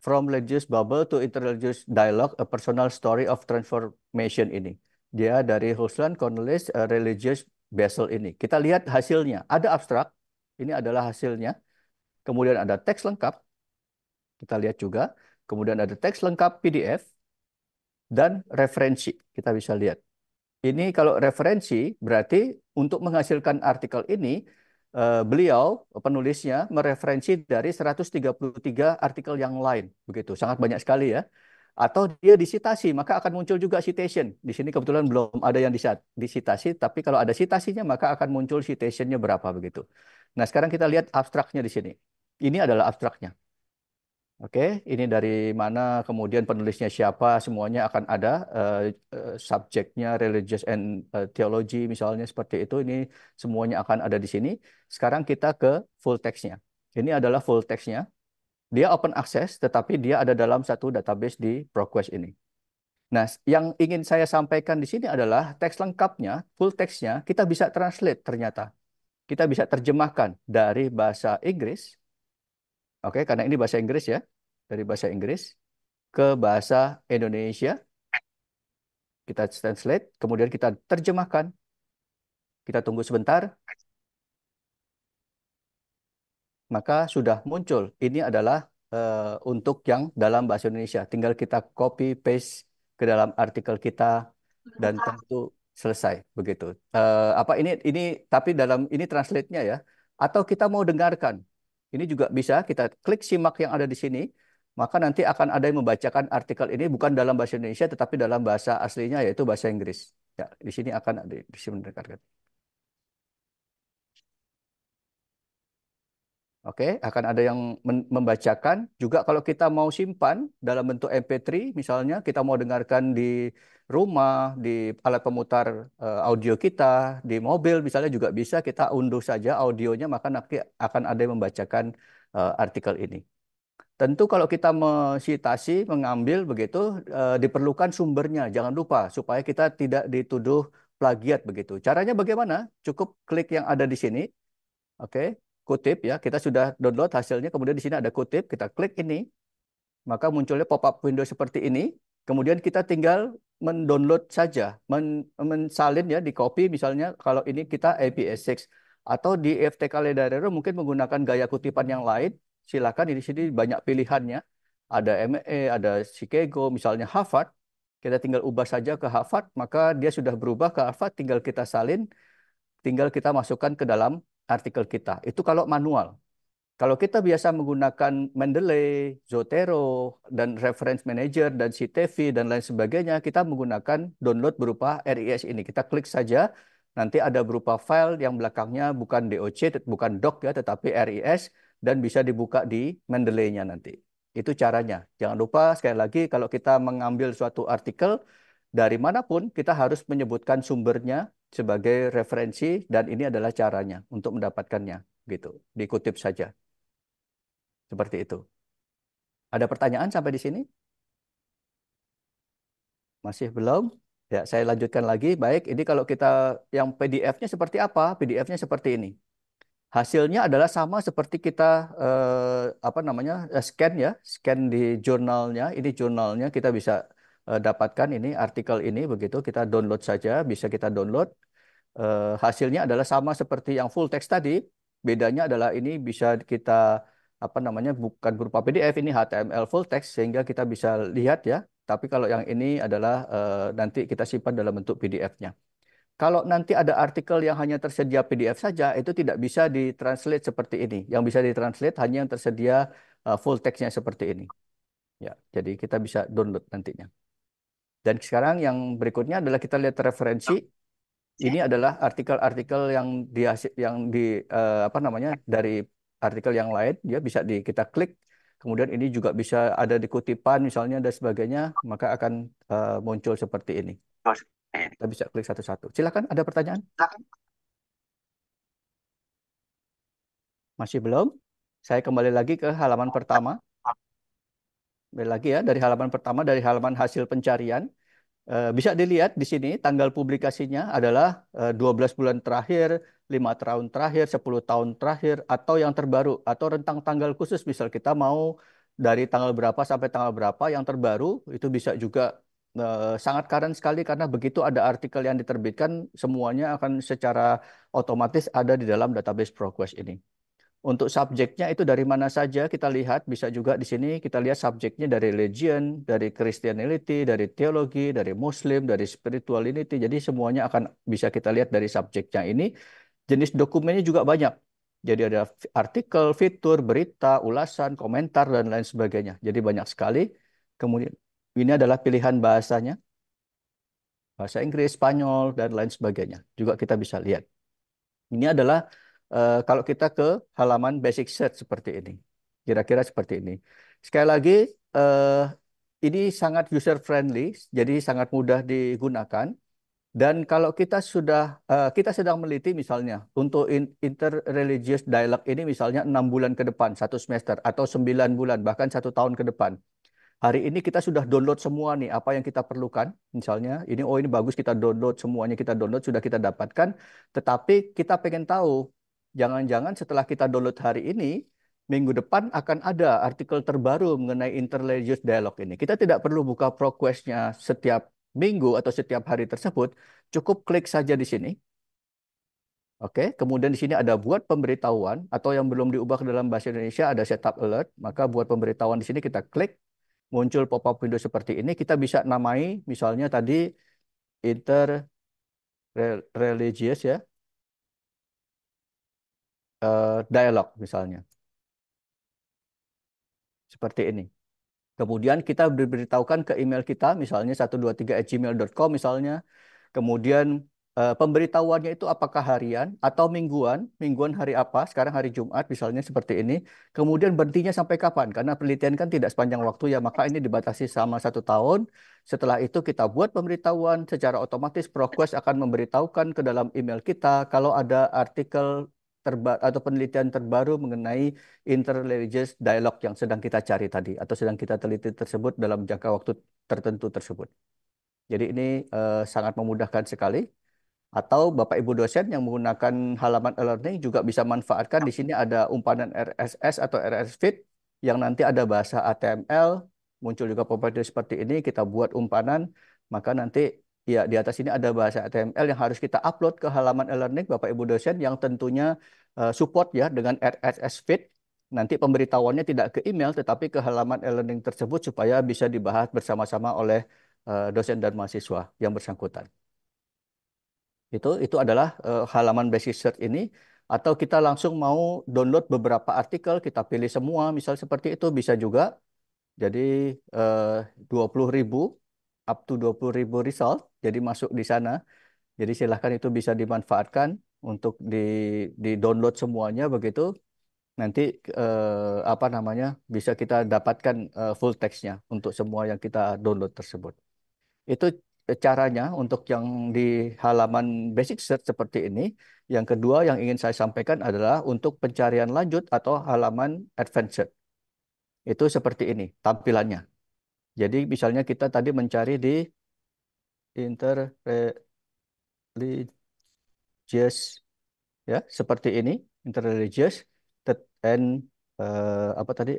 From Religious Bubble to Interreligious Dialogue, A Personal Story of Transformation ini. Dia dari Huslan Cornelis, uh, Religious Basel ini. Kita lihat hasilnya. Ada abstrak, ini adalah hasilnya. Kemudian ada teks lengkap, kita lihat juga. Kemudian ada teks lengkap PDF dan referensi, kita bisa lihat. Ini kalau referensi berarti untuk menghasilkan artikel ini, eh, beliau penulisnya mereferensi dari 133 artikel yang lain. Begitu, sangat banyak sekali ya atau dia disitasi, maka akan muncul juga citation. Di sini kebetulan belum ada yang disitasi, tapi kalau ada citasinya, maka akan muncul citationnya berapa begitu. Nah, sekarang kita lihat abstraknya di sini. Ini adalah abstraknya. Oke, ini dari mana, kemudian penulisnya siapa, semuanya akan ada uh, subjeknya, religious and uh, theology misalnya seperti itu. Ini semuanya akan ada di sini. Sekarang kita ke full textnya. Ini adalah full textnya. Dia open access, tetapi dia ada dalam satu database di ProQuest ini. Nah, yang ingin saya sampaikan di sini adalah teks lengkapnya, full teksnya, kita bisa translate ternyata. Kita bisa terjemahkan dari bahasa Inggris, oke, karena ini bahasa Inggris ya, dari bahasa Inggris ke bahasa Indonesia. Kita translate, kemudian kita terjemahkan. Kita tunggu sebentar. maka sudah muncul. Ini adalah uh, untuk yang dalam bahasa Indonesia. Tinggal kita copy paste ke dalam artikel kita dan tentu selesai begitu. Uh, apa ini ini tapi dalam ini translate-nya ya. Atau kita mau dengarkan. Ini juga bisa kita klik simak yang ada di sini. Maka nanti akan ada yang membacakan artikel ini bukan dalam bahasa Indonesia tetapi dalam bahasa aslinya yaitu bahasa Inggris. Ya, di sini akan ada Oke, akan ada yang membacakan. Juga kalau kita mau simpan dalam bentuk MP3, misalnya kita mau dengarkan di rumah, di alat pemutar uh, audio kita, di mobil misalnya juga bisa kita unduh saja audionya, maka nanti akan ada yang membacakan uh, artikel ini. Tentu kalau kita mesitasi, mengambil begitu, uh, diperlukan sumbernya. Jangan lupa supaya kita tidak dituduh plagiat begitu. Caranya bagaimana? Cukup klik yang ada di sini. Oke, kutip ya, kita sudah download hasilnya, kemudian di sini ada kutip, kita klik ini, maka munculnya pop-up window seperti ini, kemudian kita tinggal mendownload saja, men mensalin ya, di copy misalnya kalau ini kita APS6 atau di FTK Ledarero mungkin menggunakan gaya kutipan yang lain, silakan di sini banyak pilihannya, ada ME, ada Chicago, misalnya Harvard, kita tinggal ubah saja ke Harvard, maka dia sudah berubah ke Harvard, tinggal kita salin, tinggal kita masukkan ke dalam artikel kita. Itu kalau manual. Kalau kita biasa menggunakan Mendeley, Zotero, dan Reference Manager, dan CTV, dan lain sebagainya, kita menggunakan download berupa RIS ini. Kita klik saja, nanti ada berupa file yang belakangnya bukan DOC, bukan doc ya, tetapi RIS, dan bisa dibuka di Mendeley-nya nanti. Itu caranya. Jangan lupa sekali lagi kalau kita mengambil suatu artikel dari mana pun kita harus menyebutkan sumbernya sebagai referensi dan ini adalah caranya untuk mendapatkannya gitu. Dikutip saja. Seperti itu. Ada pertanyaan sampai di sini? Masih belum? Ya, saya lanjutkan lagi. Baik, ini kalau kita yang PDF-nya seperti apa? PDF-nya seperti ini hasilnya adalah sama seperti kita eh, apa namanya eh, scan ya scan di jurnalnya ini jurnalnya kita bisa eh, dapatkan ini artikel ini begitu kita download saja bisa kita download eh, hasilnya adalah sama seperti yang full text tadi bedanya adalah ini bisa kita apa namanya bukan berupa PDF ini HTML full text sehingga kita bisa lihat ya tapi kalau yang ini adalah eh, nanti kita simpan dalam bentuk PDF-nya. Kalau nanti ada artikel yang hanya tersedia PDF saja, itu tidak bisa ditranslate seperti ini. Yang bisa ditranslate hanya yang tersedia uh, full text-nya seperti ini. Ya, jadi kita bisa download nantinya. Dan sekarang yang berikutnya adalah kita lihat referensi. Ini adalah artikel-artikel yang di yang di uh, apa namanya dari artikel yang lain, dia bisa di kita klik. Kemudian ini juga bisa ada di kutipan misalnya dan sebagainya, maka akan uh, muncul seperti ini. Kita bisa klik satu-satu. Silakan, ada pertanyaan? Masih belum? Saya kembali lagi ke halaman pertama. Kembali lagi ya, dari halaman pertama, dari halaman hasil pencarian. Eh, bisa dilihat di sini tanggal publikasinya adalah 12 eh, bulan terakhir, 5 tahun terakhir, 10 tahun terakhir, atau yang terbaru, atau rentang tanggal khusus. Misal kita mau dari tanggal berapa sampai tanggal berapa, yang terbaru itu bisa juga Eh, sangat keren sekali karena begitu ada artikel yang diterbitkan semuanya akan secara otomatis ada di dalam database ProQuest ini. Untuk subjeknya itu dari mana saja kita lihat bisa juga di sini kita lihat subjeknya dari religion, dari Christianity, dari teologi, dari Muslim, dari spirituality. Jadi semuanya akan bisa kita lihat dari subjeknya ini. Jenis dokumennya juga banyak. Jadi ada artikel, fitur, berita, ulasan, komentar dan lain sebagainya. Jadi banyak sekali. Kemudian ini adalah pilihan bahasanya. Bahasa Inggris, Spanyol, dan lain sebagainya. Juga kita bisa lihat. Ini adalah uh, kalau kita ke halaman basic search seperti ini. Kira-kira seperti ini. Sekali lagi, uh, ini sangat user friendly, jadi sangat mudah digunakan. Dan kalau kita sudah uh, kita sedang meliti misalnya untuk interreligious dialog ini misalnya enam bulan ke depan satu semester atau sembilan bulan bahkan satu tahun ke depan hari ini kita sudah download semua nih apa yang kita perlukan. Misalnya ini oh ini bagus kita download semuanya kita download sudah kita dapatkan. Tetapi kita pengen tahu jangan-jangan setelah kita download hari ini minggu depan akan ada artikel terbaru mengenai interreligious dialog ini. Kita tidak perlu buka ProQuest-nya setiap minggu atau setiap hari tersebut. Cukup klik saja di sini. Oke, kemudian di sini ada buat pemberitahuan atau yang belum diubah ke dalam bahasa Indonesia ada setup alert. Maka buat pemberitahuan di sini kita klik muncul pop-up window seperti ini, kita bisa namai misalnya tadi inter religious ya, uh, dialog misalnya. Seperti ini. Kemudian kita diberitahukan ke email kita, misalnya 123@gmail.com misalnya. Kemudian uh, pemberitahuannya itu apakah harian atau mingguan, mingguan hari apa, sekarang hari Jumat misalnya seperti ini, kemudian berhentinya sampai kapan, karena penelitian kan tidak sepanjang waktu ya, maka ini dibatasi sama satu tahun, setelah itu kita buat pemberitahuan, secara otomatis ProQuest akan memberitahukan ke dalam email kita kalau ada artikel terbaru atau penelitian terbaru mengenai interreligious dialog yang sedang kita cari tadi atau sedang kita teliti tersebut dalam jangka waktu tertentu tersebut. Jadi ini uh, sangat memudahkan sekali atau Bapak Ibu dosen yang menggunakan halaman e-learning juga bisa manfaatkan di sini ada umpanan RSS atau RSS feed yang nanti ada bahasa HTML muncul juga properti seperti ini kita buat umpanan maka nanti ya di atas ini ada bahasa HTML yang harus kita upload ke halaman e-learning Bapak Ibu dosen yang tentunya uh, support ya dengan RSS feed nanti pemberitahuannya tidak ke email tetapi ke halaman e-learning tersebut supaya bisa dibahas bersama-sama oleh uh, dosen dan mahasiswa yang bersangkutan. Itu itu adalah uh, halaman basic search ini atau kita langsung mau download beberapa artikel, kita pilih semua, misal seperti itu bisa juga. Jadi uh, 20.000 up to 20.000 result, jadi masuk di sana. Jadi silahkan itu bisa dimanfaatkan untuk di, di download semuanya begitu nanti eh, apa namanya bisa kita dapatkan eh, full textnya untuk semua yang kita download tersebut. Itu caranya untuk yang di halaman basic search seperti ini. Yang kedua yang ingin saya sampaikan adalah untuk pencarian lanjut atau halaman advanced. Itu seperti ini tampilannya. Jadi misalnya kita tadi mencari di interreligious ya seperti ini interreligious and uh, apa tadi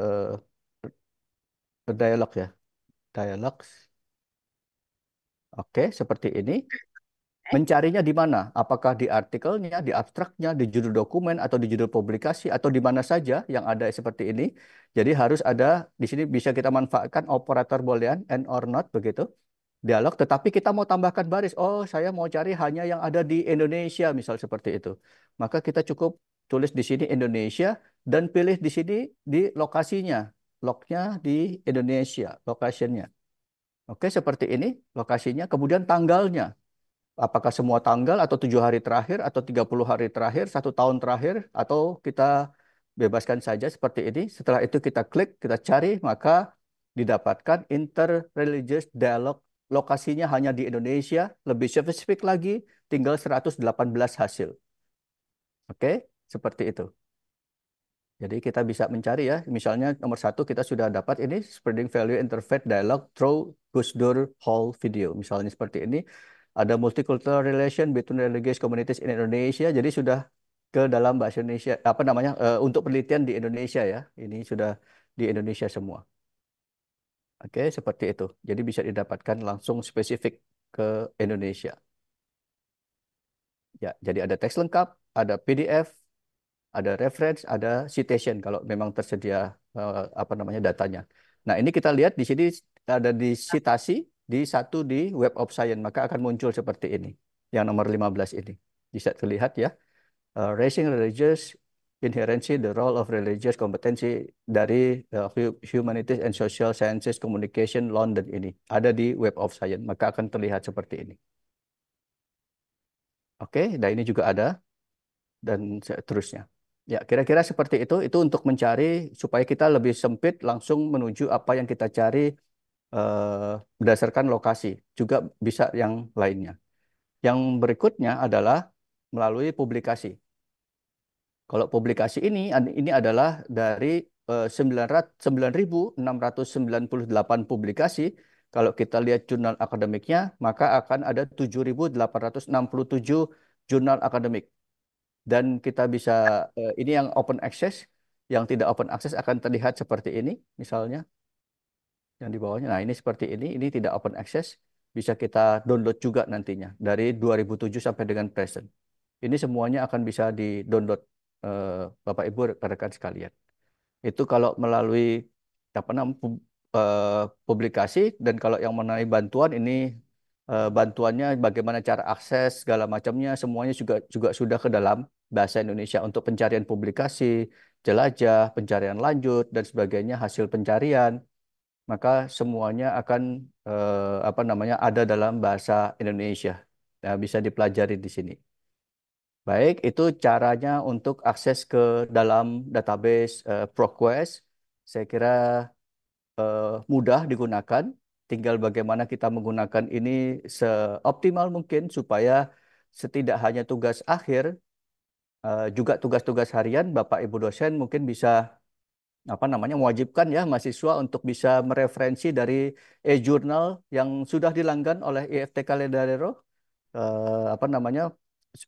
uh, dialog ya. Dialog oke seperti ini. Mencarinya di mana? Apakah di artikelnya di abstraknya di judul dokumen atau di judul publikasi atau di mana saja yang ada seperti ini? Jadi harus ada di sini bisa kita manfaatkan operator boolean and or not begitu dialog tetapi kita mau tambahkan baris oh saya mau cari hanya yang ada di Indonesia misal seperti itu maka kita cukup tulis di sini Indonesia dan pilih di sini di lokasinya. Lognya di Indonesia, locationnya. Oke, seperti ini lokasinya. Kemudian tanggalnya. Apakah semua tanggal atau tujuh hari terakhir atau 30 hari terakhir, satu tahun terakhir, atau kita bebaskan saja seperti ini. Setelah itu kita klik, kita cari, maka didapatkan interreligious dialog lokasinya hanya di Indonesia, lebih spesifik lagi, tinggal 118 hasil. Oke, seperti itu. Jadi kita bisa mencari ya, misalnya nomor satu kita sudah dapat ini spreading value interfaith dialog through Gus Dur Hall video. Misalnya seperti ini, ada multicultural relation between religious communities in Indonesia. Jadi sudah ke dalam bahasa Indonesia, apa namanya, uh, untuk penelitian di Indonesia ya. Ini sudah di Indonesia semua. Oke, seperti itu. Jadi bisa didapatkan langsung spesifik ke Indonesia. Ya, jadi ada teks lengkap, ada PDF, ada reference, ada citation kalau memang tersedia uh, apa namanya datanya. Nah, ini kita lihat di sini ada di citasi di satu di Web of Science, maka akan muncul seperti ini. Yang nomor 15 ini. Bisa terlihat ya. Uh, raising religious inherency, the role of religious competency dari uh, Humanities and Social Sciences Communication London ini. Ada di Web of Science, maka akan terlihat seperti ini. Oke, okay, nah ini juga ada dan seterusnya. Ya, kira-kira seperti itu. Itu untuk mencari supaya kita lebih sempit langsung menuju apa yang kita cari eh, berdasarkan lokasi. Juga bisa yang lainnya. Yang berikutnya adalah melalui publikasi. Kalau publikasi ini ini adalah dari eh, 9.698 publikasi. Kalau kita lihat jurnal akademiknya, maka akan ada 7.867 jurnal akademik dan kita bisa uh, ini yang open access, yang tidak open access akan terlihat seperti ini misalnya yang di bawahnya. Nah, ini seperti ini, ini tidak open access, bisa kita download juga nantinya dari 2007 sampai dengan present. Ini semuanya akan bisa di-download Bapak Ibu rekan-rekan sekalian. Itu kalau melalui apa namanya uh, publikasi dan kalau yang mengenai bantuan ini uh, bantuannya bagaimana cara akses segala macamnya semuanya juga juga sudah ke dalam bahasa Indonesia untuk pencarian publikasi, jelajah, pencarian lanjut dan sebagainya hasil pencarian maka semuanya akan eh, apa namanya ada dalam bahasa Indonesia. Nah, bisa dipelajari di sini. Baik, itu caranya untuk akses ke dalam database eh, ProQuest. Saya kira eh, mudah digunakan. Tinggal bagaimana kita menggunakan ini seoptimal mungkin supaya setidak hanya tugas akhir uh, juga tugas-tugas harian Bapak Ibu dosen mungkin bisa apa namanya mewajibkan ya mahasiswa untuk bisa mereferensi dari e-jurnal yang sudah dilanggan oleh IFTK Ledalero uh, apa namanya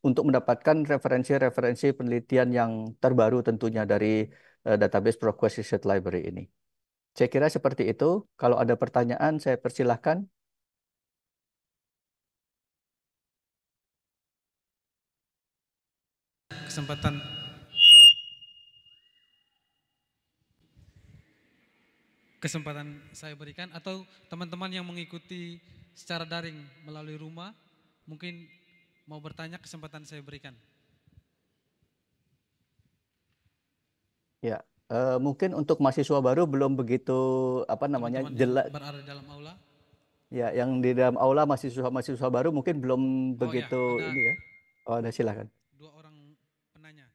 untuk mendapatkan referensi-referensi penelitian yang terbaru tentunya dari uh, database Research Library ini. Saya kira seperti itu. Kalau ada pertanyaan saya persilahkan. kesempatan kesempatan saya berikan atau teman-teman yang mengikuti secara daring melalui rumah mungkin mau bertanya kesempatan saya berikan. Ya, uh, mungkin untuk mahasiswa baru belum begitu apa namanya jelas berada dalam aula. Ya, yang di dalam aula mahasiswa-mahasiswa baru mungkin belum oh, ya, begitu ya, ini ya. Oh, ada silakan. Dua orang penanya.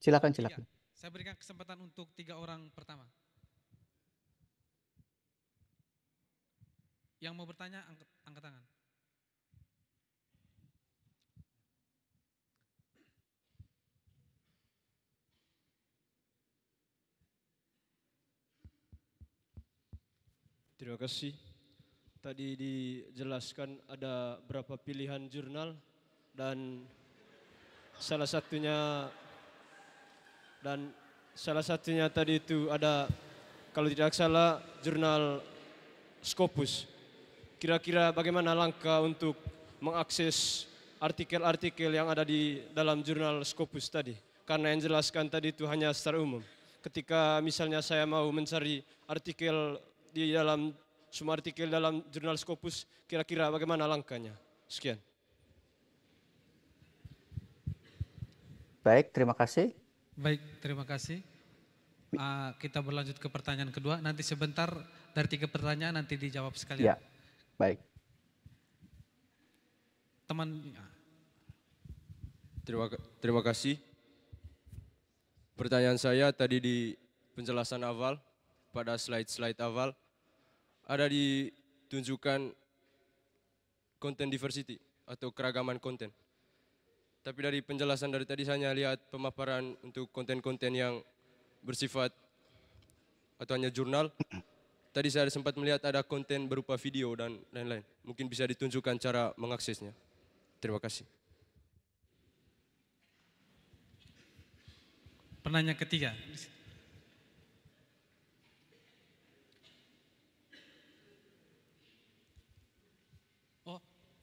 Silakan, silakan. Saya berikan kesempatan untuk tiga orang pertama. Yang mau bertanya angkat, angkat tangan. Terima kasih. Tadi dijelaskan ada berapa pilihan jurnal dan salah satunya dan salah satunya tadi itu ada kalau tidak salah jurnal Scopus. Kira-kira bagaimana langkah untuk mengakses artikel-artikel yang ada di dalam jurnal Scopus tadi? Karena yang jelaskan tadi itu hanya secara umum. Ketika misalnya saya mau mencari artikel di dalam semua artikel dalam jurnal Scopus, kira-kira bagaimana langkahnya? Sekian. Baik, terima kasih. Baik, terima kasih. Uh, kita berlanjut ke pertanyaan kedua. Nanti sebentar dari tiga pertanyaan nanti dijawab sekalian. Ya, baik. Teman. Ya. Terima, terima kasih. Pertanyaan saya tadi di penjelasan awal, pada slide-slide awal, ada ditunjukkan konten diversity atau keragaman konten. Tapi dari penjelasan dari tadi saya lihat pemaparan untuk konten-konten yang bersifat atau hanya jurnal. Tadi saya sempat melihat ada konten berupa video dan lain-lain. Mungkin bisa ditunjukkan cara mengaksesnya. Terima kasih. Penanya ketiga.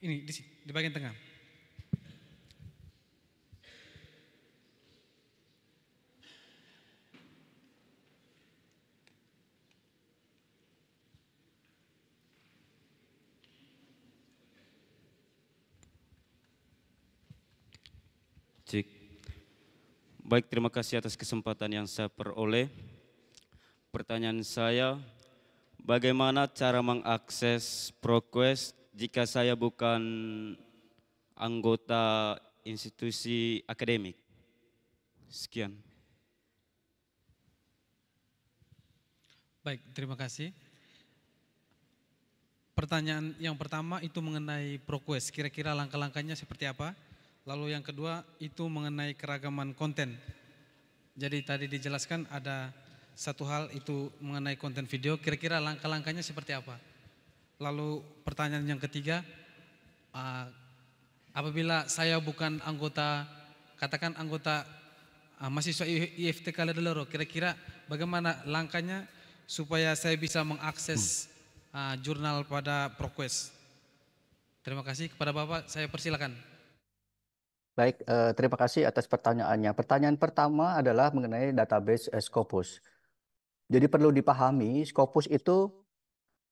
Ini di sini, di bagian tengah. Cik. Baik, terima kasih atas kesempatan yang saya peroleh. Pertanyaan saya, bagaimana cara mengakses ProQuest jika saya bukan anggota institusi akademik. Sekian. Baik, terima kasih. Pertanyaan yang pertama itu mengenai ProQuest, kira-kira langkah-langkahnya seperti apa? Lalu yang kedua itu mengenai keragaman konten. Jadi tadi dijelaskan ada satu hal itu mengenai konten video, kira-kira langkah-langkahnya seperti apa? Lalu pertanyaan yang ketiga, uh, apabila saya bukan anggota, katakan anggota uh, mahasiswa IFT Kalideloro, kira-kira bagaimana langkahnya supaya saya bisa mengakses uh, jurnal pada ProQuest? Terima kasih kepada Bapak, saya persilakan. Baik, eh, terima kasih atas pertanyaannya. Pertanyaan pertama adalah mengenai database Scopus. Jadi perlu dipahami, Scopus itu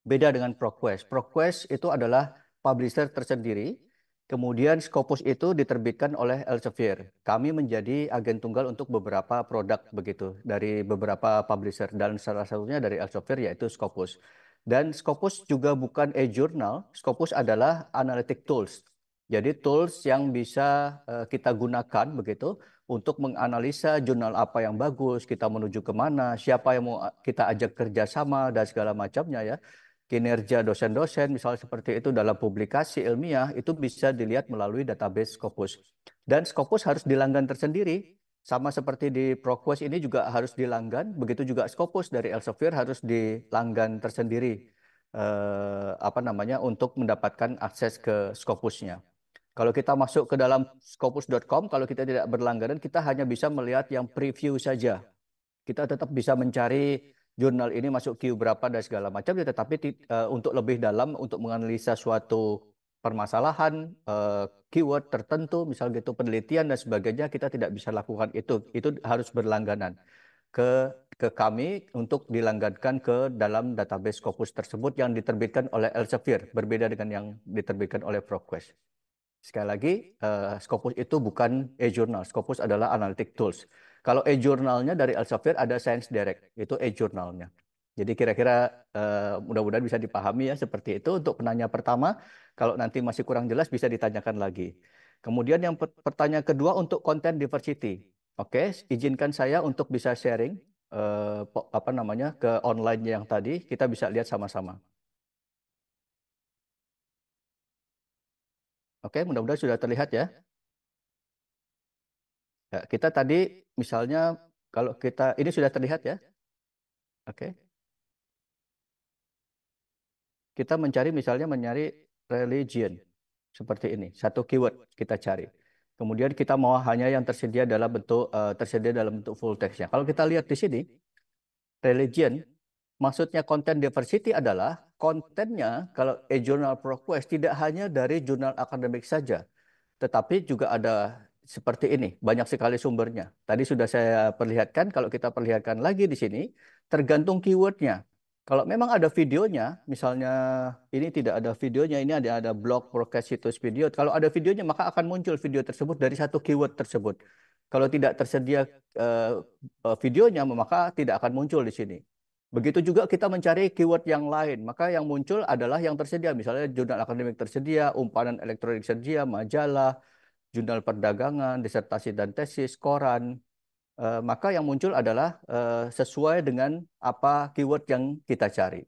Beda dengan ProQuest. ProQuest itu adalah publisher tersendiri. Kemudian Scopus itu diterbitkan oleh Elsevier. Kami menjadi agen tunggal untuk beberapa produk begitu dari beberapa publisher dan salah satunya dari Elsevier yaitu Scopus. Dan Scopus juga bukan e-journal, Scopus adalah analytic tools. Jadi tools yang bisa uh, kita gunakan begitu untuk menganalisa jurnal apa yang bagus, kita menuju ke mana, siapa yang mau kita ajak kerjasama dan segala macamnya ya kinerja dosen-dosen, misalnya seperti itu dalam publikasi ilmiah, itu bisa dilihat melalui database Scopus. Dan Scopus harus dilanggan tersendiri, sama seperti di ProQuest ini juga harus dilanggan, begitu juga Scopus dari Elsevier harus dilanggan tersendiri, eh, apa namanya, untuk mendapatkan akses ke Scopusnya. Kalau kita masuk ke dalam scopus.com, kalau kita tidak berlangganan, kita hanya bisa melihat yang preview saja. Kita tetap bisa mencari jurnal ini masuk Q berapa dan segala macam ya tetapi uh, untuk lebih dalam untuk menganalisa suatu permasalahan uh, keyword tertentu misal gitu penelitian dan sebagainya kita tidak bisa lakukan itu itu harus berlangganan ke ke kami untuk dilanggankan ke dalam database Scopus tersebut yang diterbitkan oleh Elsevier, berbeda dengan yang diterbitkan oleh ProQuest. Sekali lagi, uh, Scopus itu bukan e-journal. Scopus adalah analytic tools. Kalau e-journalnya dari Elsevier ada Science Direct, itu e-journalnya. Jadi kira-kira uh, mudah-mudahan bisa dipahami ya seperti itu. Untuk penanya pertama, kalau nanti masih kurang jelas bisa ditanyakan lagi. Kemudian yang pertanyaan kedua untuk content diversity. Oke, izinkan saya untuk bisa sharing uh, apa namanya ke online yang tadi kita bisa lihat sama-sama. Oke, mudah-mudahan sudah terlihat ya. Ya. Kita tadi misalnya kalau kita ini sudah terlihat ya. Oke. Kita mencari misalnya mencari religion seperti ini, satu keyword kita cari. Kemudian kita mau hanya yang tersedia dalam bentuk uh, tersedia dalam bentuk full textnya. Kalau kita lihat di sini, religion, maksudnya content diversity adalah kontennya kalau e-journal ProQuest tidak hanya dari jurnal akademik saja, tetapi juga ada seperti ini, banyak sekali sumbernya. Tadi sudah saya perlihatkan, kalau kita perlihatkan lagi di sini, tergantung keywordnya. Kalau memang ada videonya, misalnya ini tidak ada videonya, ini ada ada blog broadcast situs video. Kalau ada videonya, maka akan muncul video tersebut dari satu keyword tersebut. Kalau tidak tersedia uh, videonya, maka tidak akan muncul di sini. Begitu juga kita mencari keyword yang lain, maka yang muncul adalah yang tersedia. Misalnya jurnal akademik tersedia, umpanan elektronik tersedia, majalah, jurnal perdagangan, disertasi dan tesis, koran, Eh, maka yang muncul adalah uh, sesuai dengan apa keyword yang kita cari.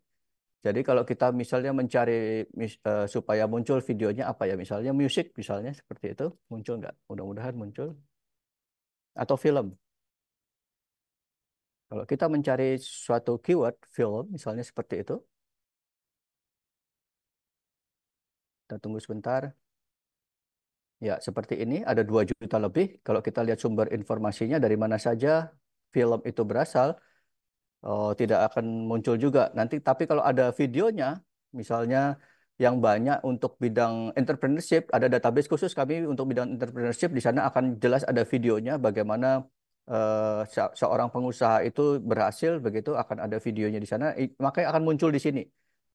Jadi kalau kita misalnya mencari uh, supaya muncul videonya apa ya, misalnya musik misalnya seperti itu, muncul nggak? Mudah-mudahan muncul. Atau film. Kalau kita mencari suatu keyword film, misalnya seperti itu, kita tunggu sebentar. Ya, seperti ini ada 2 juta lebih. Kalau kita lihat sumber informasinya dari mana saja film itu berasal, oh, tidak akan muncul juga. Nanti tapi kalau ada videonya, misalnya yang banyak untuk bidang entrepreneurship, ada database khusus kami untuk bidang entrepreneurship di sana akan jelas ada videonya bagaimana uh, seorang pengusaha itu berhasil begitu akan ada videonya di sana, makanya akan muncul di sini,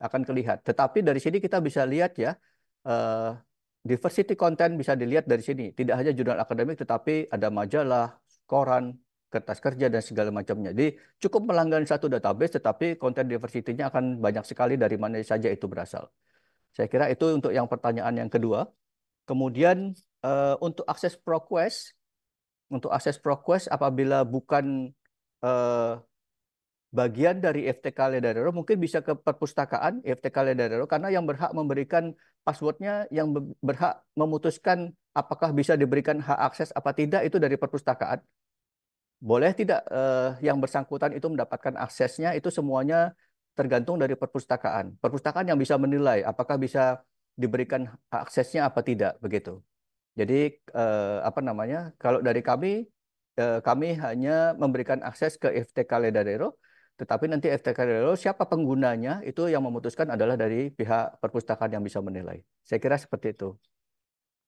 akan kelihatan. Tetapi dari sini kita bisa lihat ya uh, diversity content bisa dilihat dari sini. Tidak hanya jurnal akademik, tetapi ada majalah, koran, kertas kerja, dan segala macamnya. Jadi cukup melanggan satu database, tetapi konten diversity-nya akan banyak sekali dari mana saja itu berasal. Saya kira itu untuk yang pertanyaan yang kedua. Kemudian uh, untuk akses ProQuest, untuk akses ProQuest apabila bukan uh, bagian dari FTK Ledadero mungkin bisa ke perpustakaan FTK Ledadero karena yang berhak memberikan passwordnya yang berhak memutuskan apakah bisa diberikan hak akses apa tidak itu dari perpustakaan. Boleh tidak eh, yang bersangkutan itu mendapatkan aksesnya itu semuanya tergantung dari perpustakaan. Perpustakaan yang bisa menilai apakah bisa diberikan aksesnya apa tidak begitu. Jadi eh, apa namanya? Kalau dari kami eh, kami hanya memberikan akses ke FTK Ledadero tetapi nanti FTK siapa penggunanya itu yang memutuskan adalah dari pihak perpustakaan yang bisa menilai. Saya kira seperti itu.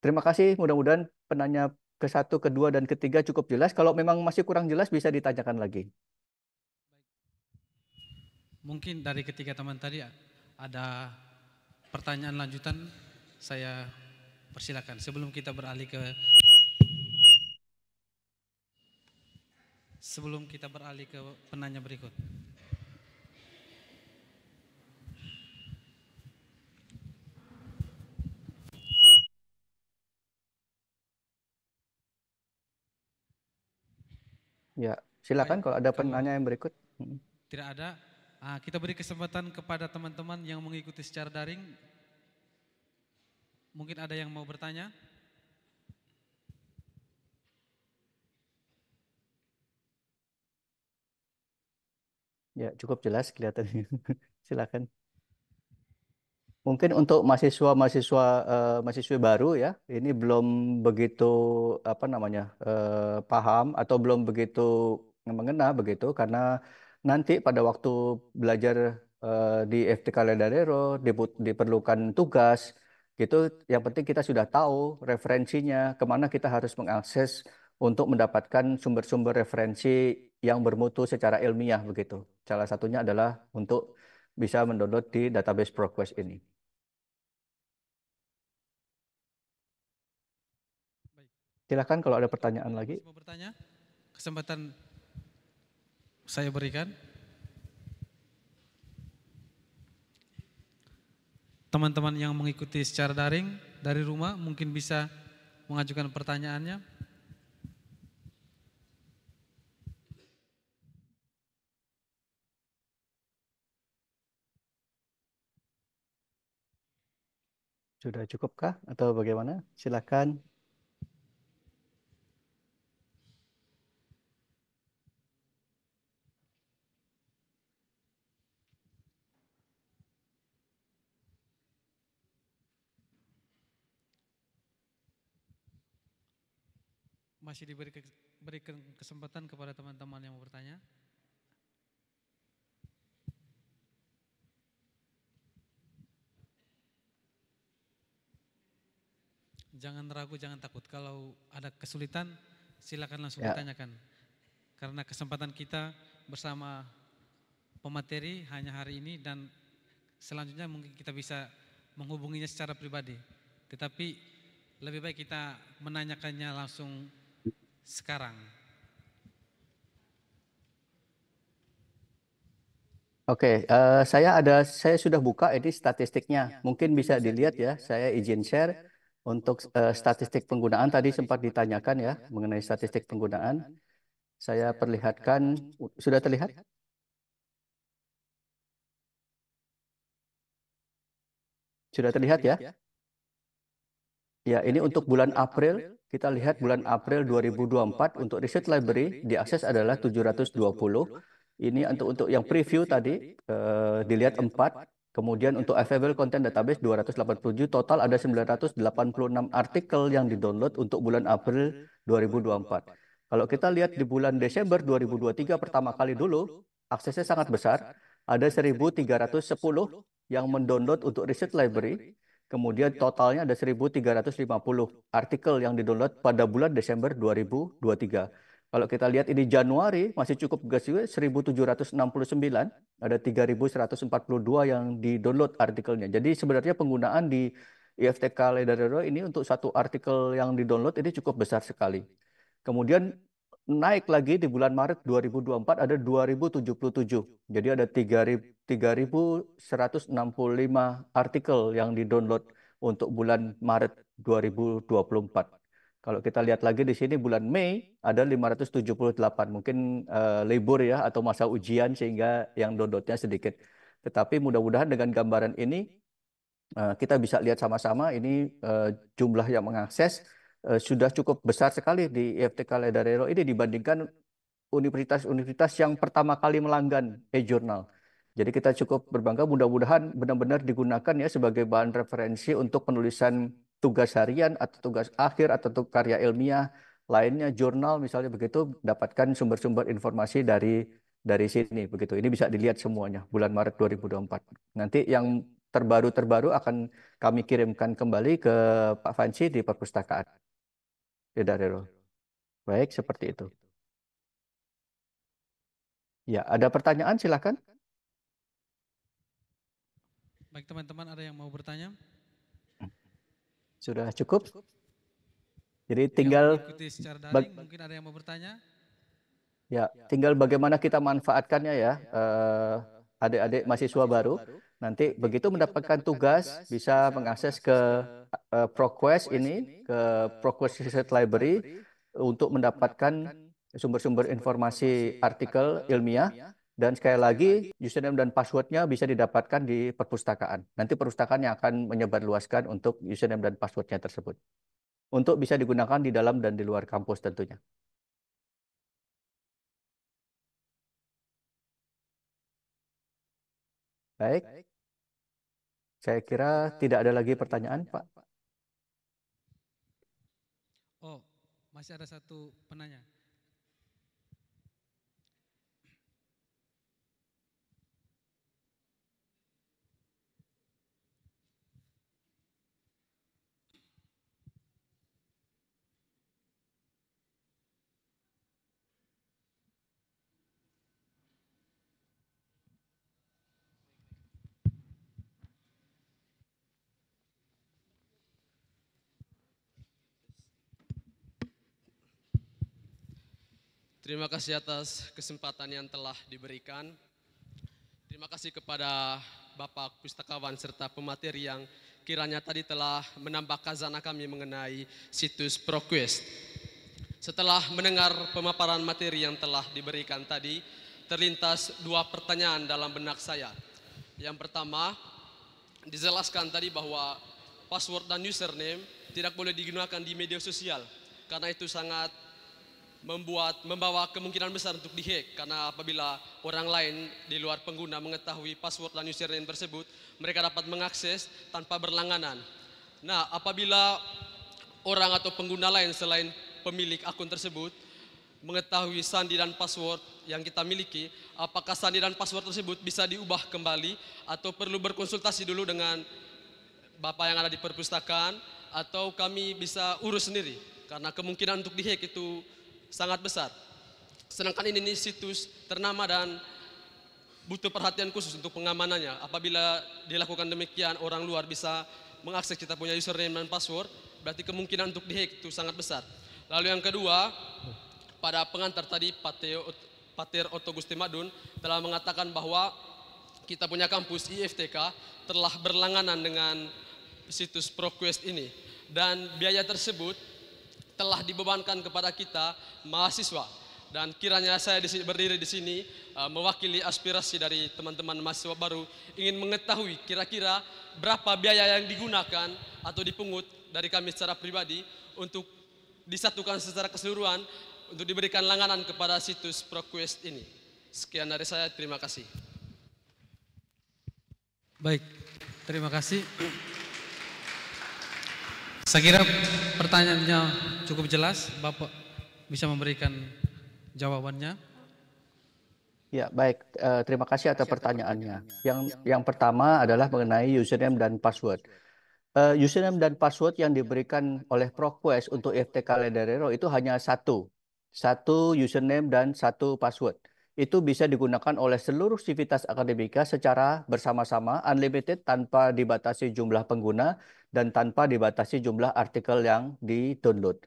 Terima kasih. Mudah-mudahan penanya ke satu, kedua, dan ketiga cukup jelas. Kalau memang masih kurang jelas bisa ditanyakan lagi. Mungkin dari ketiga teman tadi ada pertanyaan lanjutan saya persilakan sebelum kita beralih ke sebelum kita beralih ke penanya berikut. Ya, silakan Baik, kalau ada penanya yang berikut. Hmm. Tidak ada. Ah, kita beri kesempatan kepada teman-teman yang mengikuti secara daring. Mungkin ada yang mau bertanya? Ya, cukup jelas kelihatannya. (laughs) silakan. Mungkin untuk mahasiswa-mahasiswa uh, mahasiswa baru ya, ini belum begitu apa namanya uh, paham atau belum begitu mengena begitu karena nanti pada waktu belajar uh, di FTK Ledadero diperlukan tugas gitu. Yang penting kita sudah tahu referensinya ke mana kita harus mengakses untuk mendapatkan sumber-sumber referensi yang bermutu secara ilmiah begitu. Salah satunya adalah untuk bisa mendownload di database ProQuest ini. Silakan kalau ada pertanyaan lagi. Mau bertanya? Kesempatan saya berikan. Teman-teman yang mengikuti secara daring dari rumah mungkin bisa mengajukan pertanyaannya. Sudah cukupkah atau bagaimana? Silakan. Masih diberi kesempatan kepada teman-teman yang mau bertanya. Jangan ragu, jangan takut. Kalau ada kesulitan, silakan langsung Ya. ditanyakan. Karena kesempatan kita bersama pemateri hanya hari ini dan selanjutnya mungkin kita bisa menghubunginya secara pribadi. Tetapi lebih baik kita menanyakannya langsung sekarang. Oke, eh, saya ada, saya sudah buka ini statistiknya. Mungkin bisa dilihat ya. Saya izin share untuk eh, statistik penggunaan tadi sempat ditanyakan ya mengenai statistik penggunaan. Saya perlihatkan, sudah terlihat? Sudah terlihat ya? Ya, ini untuk bulan April. Kita lihat bulan April 2024 untuk Research Library diakses adalah 720. Ini untuk untuk yang preview tadi eh, dilihat 4. Kemudian untuk available content database 287 total ada 986 artikel yang didownload untuk bulan April 2024. Kalau kita lihat di bulan Desember 2023 pertama kali dulu aksesnya sangat besar. Ada 1310 yang mendownload untuk Research Library. Kemudian totalnya ada 1350 artikel yang didownload pada bulan Desember 2023. Kalau kita lihat ini Januari masih cukup gas juga 1769, ada 3142 yang di-download artikelnya. Jadi sebenarnya penggunaan di IFTK Ledarero ini untuk satu artikel yang di-download ini cukup besar sekali. Kemudian naik lagi di bulan Maret 2024 ada 2077. Jadi ada 3165 artikel yang di-download untuk bulan Maret 2024. Kalau kita lihat lagi di sini bulan Mei ada 578. Mungkin uh, libur ya atau masa ujian sehingga yang downloadnya sedikit. Tetapi mudah-mudahan dengan gambaran ini uh, kita bisa lihat sama-sama ini uh, jumlah yang mengakses uh, sudah cukup besar sekali di IFTK Ledarero ini dibandingkan universitas-universitas yang pertama kali melanggan e-journal. Jadi kita cukup berbangga mudah-mudahan benar-benar digunakan ya sebagai bahan referensi untuk penulisan tugas harian atau tugas akhir atau tugas karya ilmiah lainnya jurnal misalnya begitu dapatkan sumber-sumber informasi dari dari sini begitu. Ini bisa dilihat semuanya bulan Maret 2024. Nanti yang terbaru-terbaru akan kami kirimkan kembali ke Pak Fanci di perpustakaan di Darero. Baik, seperti itu. Ya, ada pertanyaan silakan. Baik teman-teman, ada yang mau bertanya? Sudah cukup? Jadi tinggal daring, mungkin ada yang mau bertanya? Ya, tinggal bagaimana kita manfaatkannya ya, adik-adik mahasiswa baru. Nanti begitu mendapatkan tugas, bisa mengakses ke uh, ProQuest ini, ke ProQuest Research Library untuk mendapatkan sumber-sumber informasi artikel ilmiah. Dan sekali lagi, username dan passwordnya bisa didapatkan di perpustakaan. Nanti perpustakaan yang akan menyebarluaskan untuk username dan passwordnya tersebut. Untuk bisa digunakan di dalam dan di luar kampus tentunya. Baik. Saya kira tidak ada lagi pertanyaan, Pak. Oh, masih ada satu penanya. Terima kasih atas kesempatan yang telah diberikan. Terima kasih kepada Bapak Pustakawan serta pemateri yang kiranya tadi telah menambah kazana kami mengenai situs ProQuest. Setelah mendengar pemaparan materi yang telah diberikan tadi, terlintas dua pertanyaan dalam benak saya. Yang pertama, dijelaskan tadi bahwa password dan username tidak boleh digunakan di media sosial karena itu sangat membuat membawa kemungkinan besar untuk dihack karena apabila orang lain di luar pengguna mengetahui password dan username tersebut mereka dapat mengakses tanpa berlangganan. Nah, apabila orang atau pengguna lain selain pemilik akun tersebut mengetahui sandi dan password yang kita miliki, apakah sandi dan password tersebut bisa diubah kembali atau perlu berkonsultasi dulu dengan Bapak yang ada di perpustakaan atau kami bisa urus sendiri karena kemungkinan untuk dihack itu sangat besar. Sedangkan ini, situs ternama dan butuh perhatian khusus untuk pengamanannya. Apabila dilakukan demikian, orang luar bisa mengakses kita punya username dan password, berarti kemungkinan untuk dihack itu sangat besar. Lalu yang kedua, pada pengantar tadi Pater Otto Gusti Madun telah mengatakan bahwa kita punya kampus IFTK telah berlangganan dengan situs ProQuest ini dan biaya tersebut telah dibebankan kepada kita mahasiswa dan kiranya saya berdiri di sini uh, mewakili aspirasi dari teman-teman mahasiswa baru ingin mengetahui kira-kira berapa biaya yang digunakan atau dipungut dari kami secara pribadi untuk disatukan secara keseluruhan untuk diberikan langganan kepada situs ProQuest ini. Sekian dari saya, terima kasih. Baik, terima kasih. Saya kira pertanyaannya cukup jelas, Bapak bisa memberikan jawabannya. Ya, baik. Uh, terima kasih atas pertanyaannya. Yang yang pertama adalah mengenai username dan password. Uh, username dan password yang diberikan oleh ProQuest untuk FTK Lederero itu hanya satu. Satu username dan satu password. Itu bisa digunakan oleh seluruh sivitas akademika secara bersama-sama, unlimited tanpa dibatasi jumlah pengguna dan tanpa dibatasi jumlah artikel yang di-download.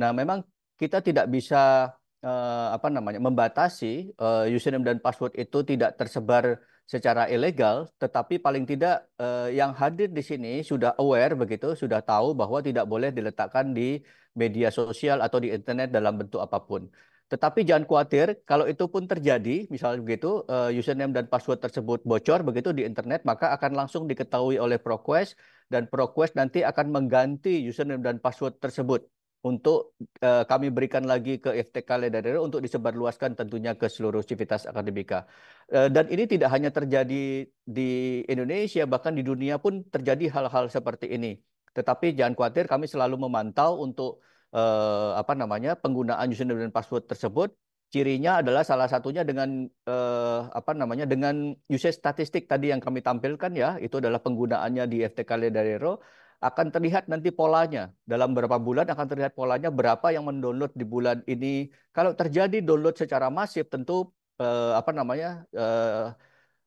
Nah, memang kita tidak bisa uh, apa namanya membatasi uh, username dan password itu tidak tersebar secara ilegal, tetapi paling tidak uh, yang hadir di sini sudah aware begitu, sudah tahu bahwa tidak boleh diletakkan di media sosial atau di internet dalam bentuk apa pun. Tetapi jangan khawatir, kalau itu pun terjadi, misalnya begitu, username dan password tersebut bocor begitu di internet, maka akan langsung diketahui oleh ProQuest dan ProQuest nanti akan mengganti username dan password tersebut untuk uh, kami berikan lagi ke FTK Ledadero untuk disebarluaskan tentunya ke seluruh civitas akademika. Uh, dan ini tidak hanya terjadi di Indonesia, bahkan di dunia pun terjadi hal-hal seperti ini. Tetapi jangan khawatir, kami selalu memantau untuk eh, apa namanya penggunaan username dan password tersebut cirinya adalah salah satunya dengan eh, apa namanya dengan usage statistik tadi yang kami tampilkan ya itu adalah penggunaannya di FTK Ledadero akan terlihat nanti polanya. Dalam beberapa bulan akan terlihat polanya berapa yang mendownload di bulan ini. Kalau terjadi download secara masif tentu eh, apa namanya eh,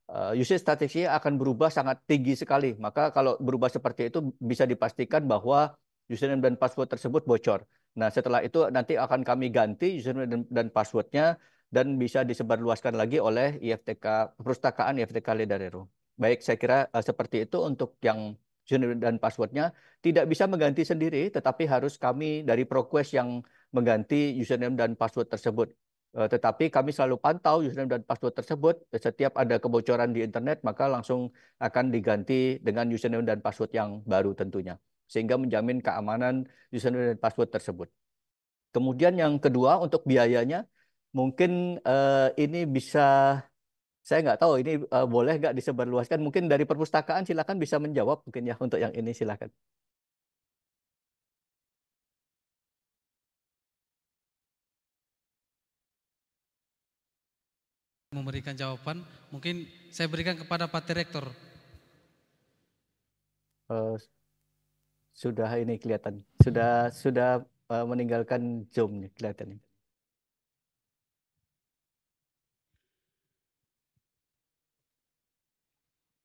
uh, usage statistiknya akan berubah sangat tinggi sekali. Maka kalau berubah seperti itu bisa dipastikan bahwa username dan password tersebut bocor. Nah, setelah itu nanti akan kami ganti username dan, passwordnya dan bisa disebarluaskan lagi oleh IFTK Perpustakaan IFTK Ledarero. Baik, saya kira uh, seperti itu untuk yang username dan passwordnya tidak bisa mengganti sendiri, tetapi harus kami dari ProQuest yang mengganti username dan password tersebut. Uh, tetapi kami selalu pantau username dan password tersebut. Setiap ada kebocoran di internet, maka langsung akan diganti dengan username dan password yang baru tentunya sehingga menjamin keamanan username dan password tersebut. Kemudian yang kedua untuk biayanya mungkin uh, ini bisa saya nggak tahu ini uh, boleh nggak disebarluaskan mungkin dari perpustakaan silakan bisa menjawab mungkin ya untuk yang ini silakan. memberikan jawaban mungkin saya berikan kepada Pak Direktur. Uh, sudah ini kelihatan. Sudah sudah uh, meninggalkan Zoom nih kelihatan.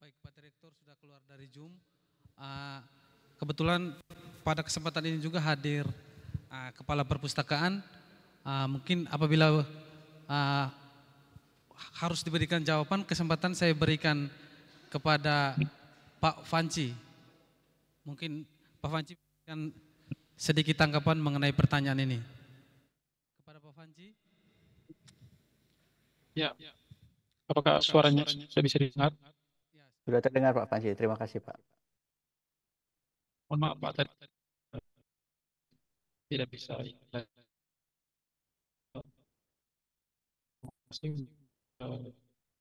Baik, Pak Direktur sudah keluar dari Zoom. Uh, kebetulan pada kesempatan ini juga hadir uh, Kepala Perpustakaan. Uh, mungkin apabila uh, harus diberikan jawaban, kesempatan saya berikan kepada Pak Fanci. Mungkin Pak Fanci berikan sedikit tanggapan mengenai pertanyaan ini. Kepada Pak Fanci. Ya. Apakah suaranya sudah bisa didengar? Sudah terdengar Pak Panji. Terima kasih Pak. Mohon maaf Pak tadi tidak bisa.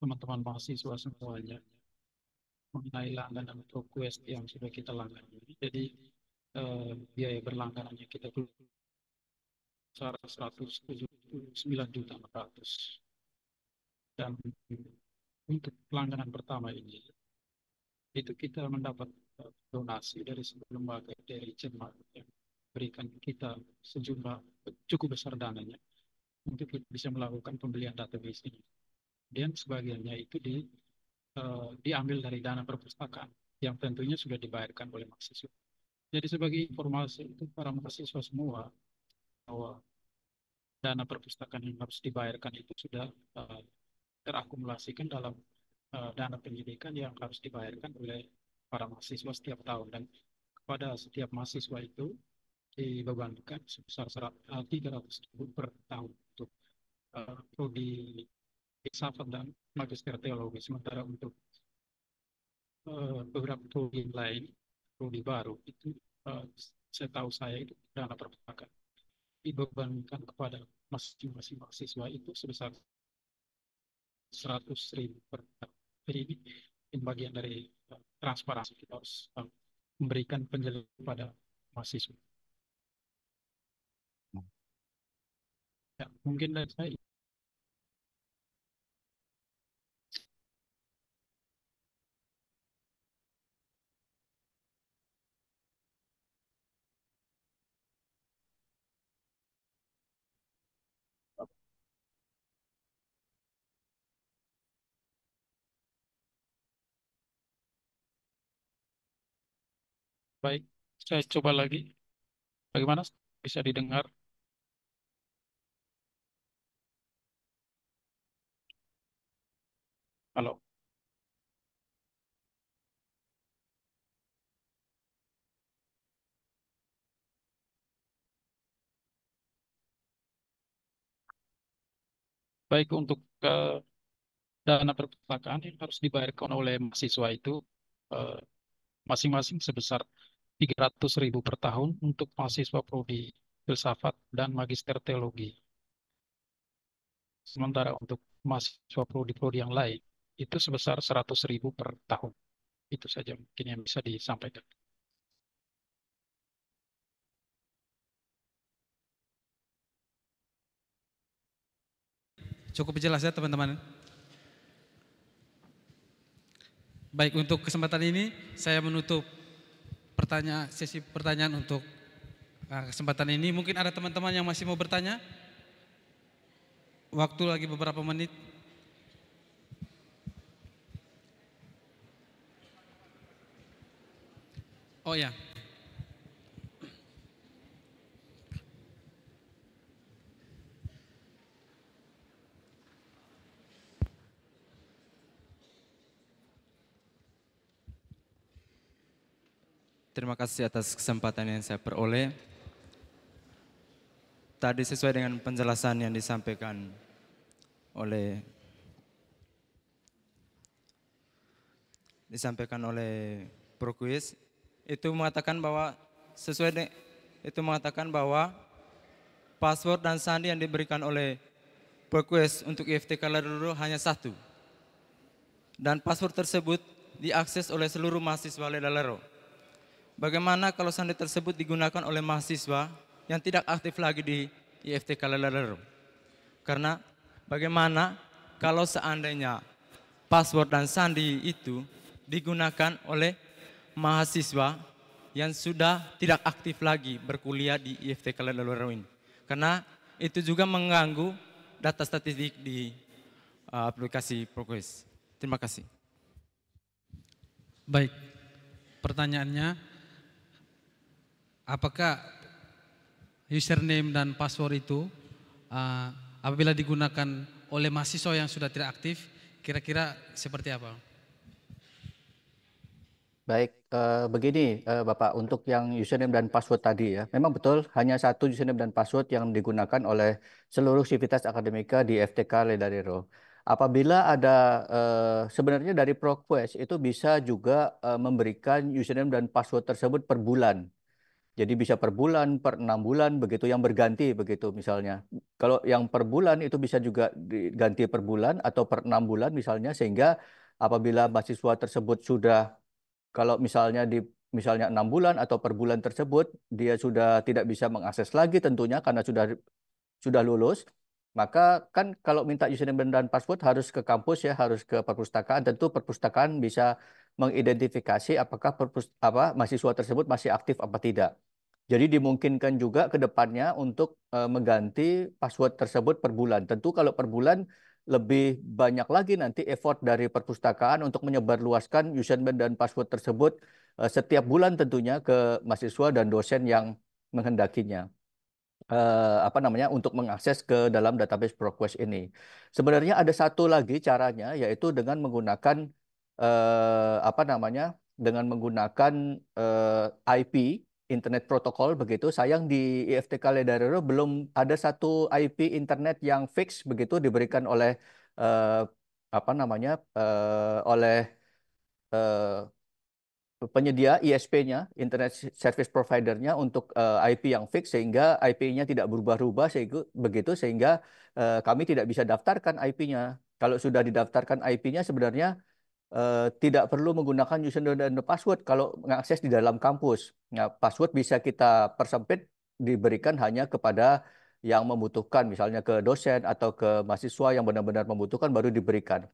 Teman-teman mahasiswa semuanya mengenai langganan ProQuest yang sudah kita langganan. Jadi eh, biaya berlangganannya kita tuh 179 juta 400 dan untuk pelangganan pertama ini itu kita mendapat donasi dari sebuah lembaga dari Jerman yang berikan kita sejumlah cukup besar dananya untuk bisa melakukan pembelian database ini. Dan sebagiannya itu di, uh, diambil dari dana perpustakaan yang tentunya sudah dibayarkan oleh mahasiswa. Jadi sebagai informasi itu para mahasiswa semua bahwa dana perpustakaan yang harus dibayarkan itu sudah uh, terakumulasikan dalam uh, dana pendidikan yang harus dibayarkan oleh para mahasiswa setiap tahun. Dan kepada setiap mahasiswa itu dibebankan sebesar 300 ribu per tahun untuk uh, filsafat dan magister teologi. Sementara untuk uh, beberapa prodi lain prodi baru itu uh, saya tahu saya itu dana perpustakaan dibebankan kepada masing-masing mahasiswa itu sebesar 100 ribu per tahun. Jadi ini, ini bagian dari uh, transparansi kita harus uh, memberikan penjelasan kepada mahasiswa. Ya, mungkin dari saya Baik, saya coba lagi. Bagaimana bisa didengar? Halo. Baik untuk uh, dana perpustakaan yang harus dibayarkan oleh mahasiswa itu uh, masing-masing sebesar 300 ribu per tahun untuk mahasiswa prodi filsafat dan magister teologi. Sementara untuk mahasiswa prodi-prodi yang lain itu sebesar 100 ribu per tahun. Itu saja mungkin yang bisa disampaikan. Cukup jelas ya teman-teman. Baik, untuk kesempatan ini saya menutup pertanyaan sesi pertanyaan untuk uh, kesempatan ini. Mungkin ada teman-teman yang masih mau bertanya? Waktu lagi beberapa menit. Oh ya. Terima kasih atas kesempatan yang saya peroleh. Tadi sesuai dengan penjelasan yang disampaikan oleh disampaikan oleh Prokuis itu mengatakan bahwa sesuai dengan itu mengatakan bahwa password dan sandi yang diberikan oleh Prokuis untuk IFTK dulu hanya satu. Dan password tersebut diakses oleh seluruh mahasiswa Ledalero. Bagaimana kalau sandi tersebut digunakan oleh mahasiswa yang tidak aktif lagi di IFT Kalalalaru? Karena bagaimana kalau seandainya password dan sandi itu digunakan oleh mahasiswa yang sudah tidak aktif lagi berkuliah di IFT Kalalalaru ini? Karena itu juga mengganggu data statistik di uh, aplikasi ProQuest. Terima kasih. Baik, pertanyaannya apakah username dan password itu uh, apabila digunakan oleh mahasiswa yang sudah tidak aktif, kira-kira seperti apa? Baik, eh, begini eh, Bapak, untuk yang username dan password tadi ya, memang betul hanya satu username dan password yang digunakan oleh seluruh sivitas akademika di FTK Ledarero. Apabila ada eh, sebenarnya dari ProQuest itu bisa juga memberikan username dan password tersebut per bulan. Jadi bisa per bulan, per enam bulan, begitu yang berganti begitu misalnya. Kalau yang per bulan itu bisa juga diganti per bulan atau per enam bulan misalnya, sehingga apabila mahasiswa tersebut sudah kalau misalnya di misalnya enam bulan atau per bulan tersebut dia sudah tidak bisa mengakses lagi tentunya karena sudah sudah lulus maka kan kalau minta username dan password harus ke kampus ya harus ke perpustakaan tentu perpustakaan bisa mengidentifikasi apakah apa mahasiswa tersebut masih aktif apa tidak jadi dimungkinkan juga ke depannya untuk uh, mengganti password tersebut per bulan tentu kalau per bulan lebih banyak lagi nanti effort dari perpustakaan untuk menyebarluaskan username dan password tersebut uh, setiap bulan tentunya ke mahasiswa dan dosen yang menghendakinya. Uh, apa namanya untuk mengakses ke dalam database ProQuest ini. Sebenarnya ada satu lagi caranya yaitu dengan menggunakan uh, apa namanya dengan menggunakan uh, IP internet protokol begitu. Sayang di IFTK Ledarero belum ada satu IP internet yang fix begitu diberikan oleh uh, apa namanya uh, oleh uh, penyedia ISP-nya, internet service provider-nya untuk uh, IP yang fix sehingga IP-nya tidak berubah-ubah sehingga begitu sehingga uh, kami tidak bisa daftarkan IP-nya. Kalau sudah didaftarkan IP-nya sebenarnya Uh, tidak perlu menggunakan username dan password kalau mengakses di dalam kampus. Nah, password bisa kita persempit diberikan hanya kepada yang membutuhkan, misalnya ke dosen atau ke mahasiswa yang benar-benar membutuhkan baru diberikan.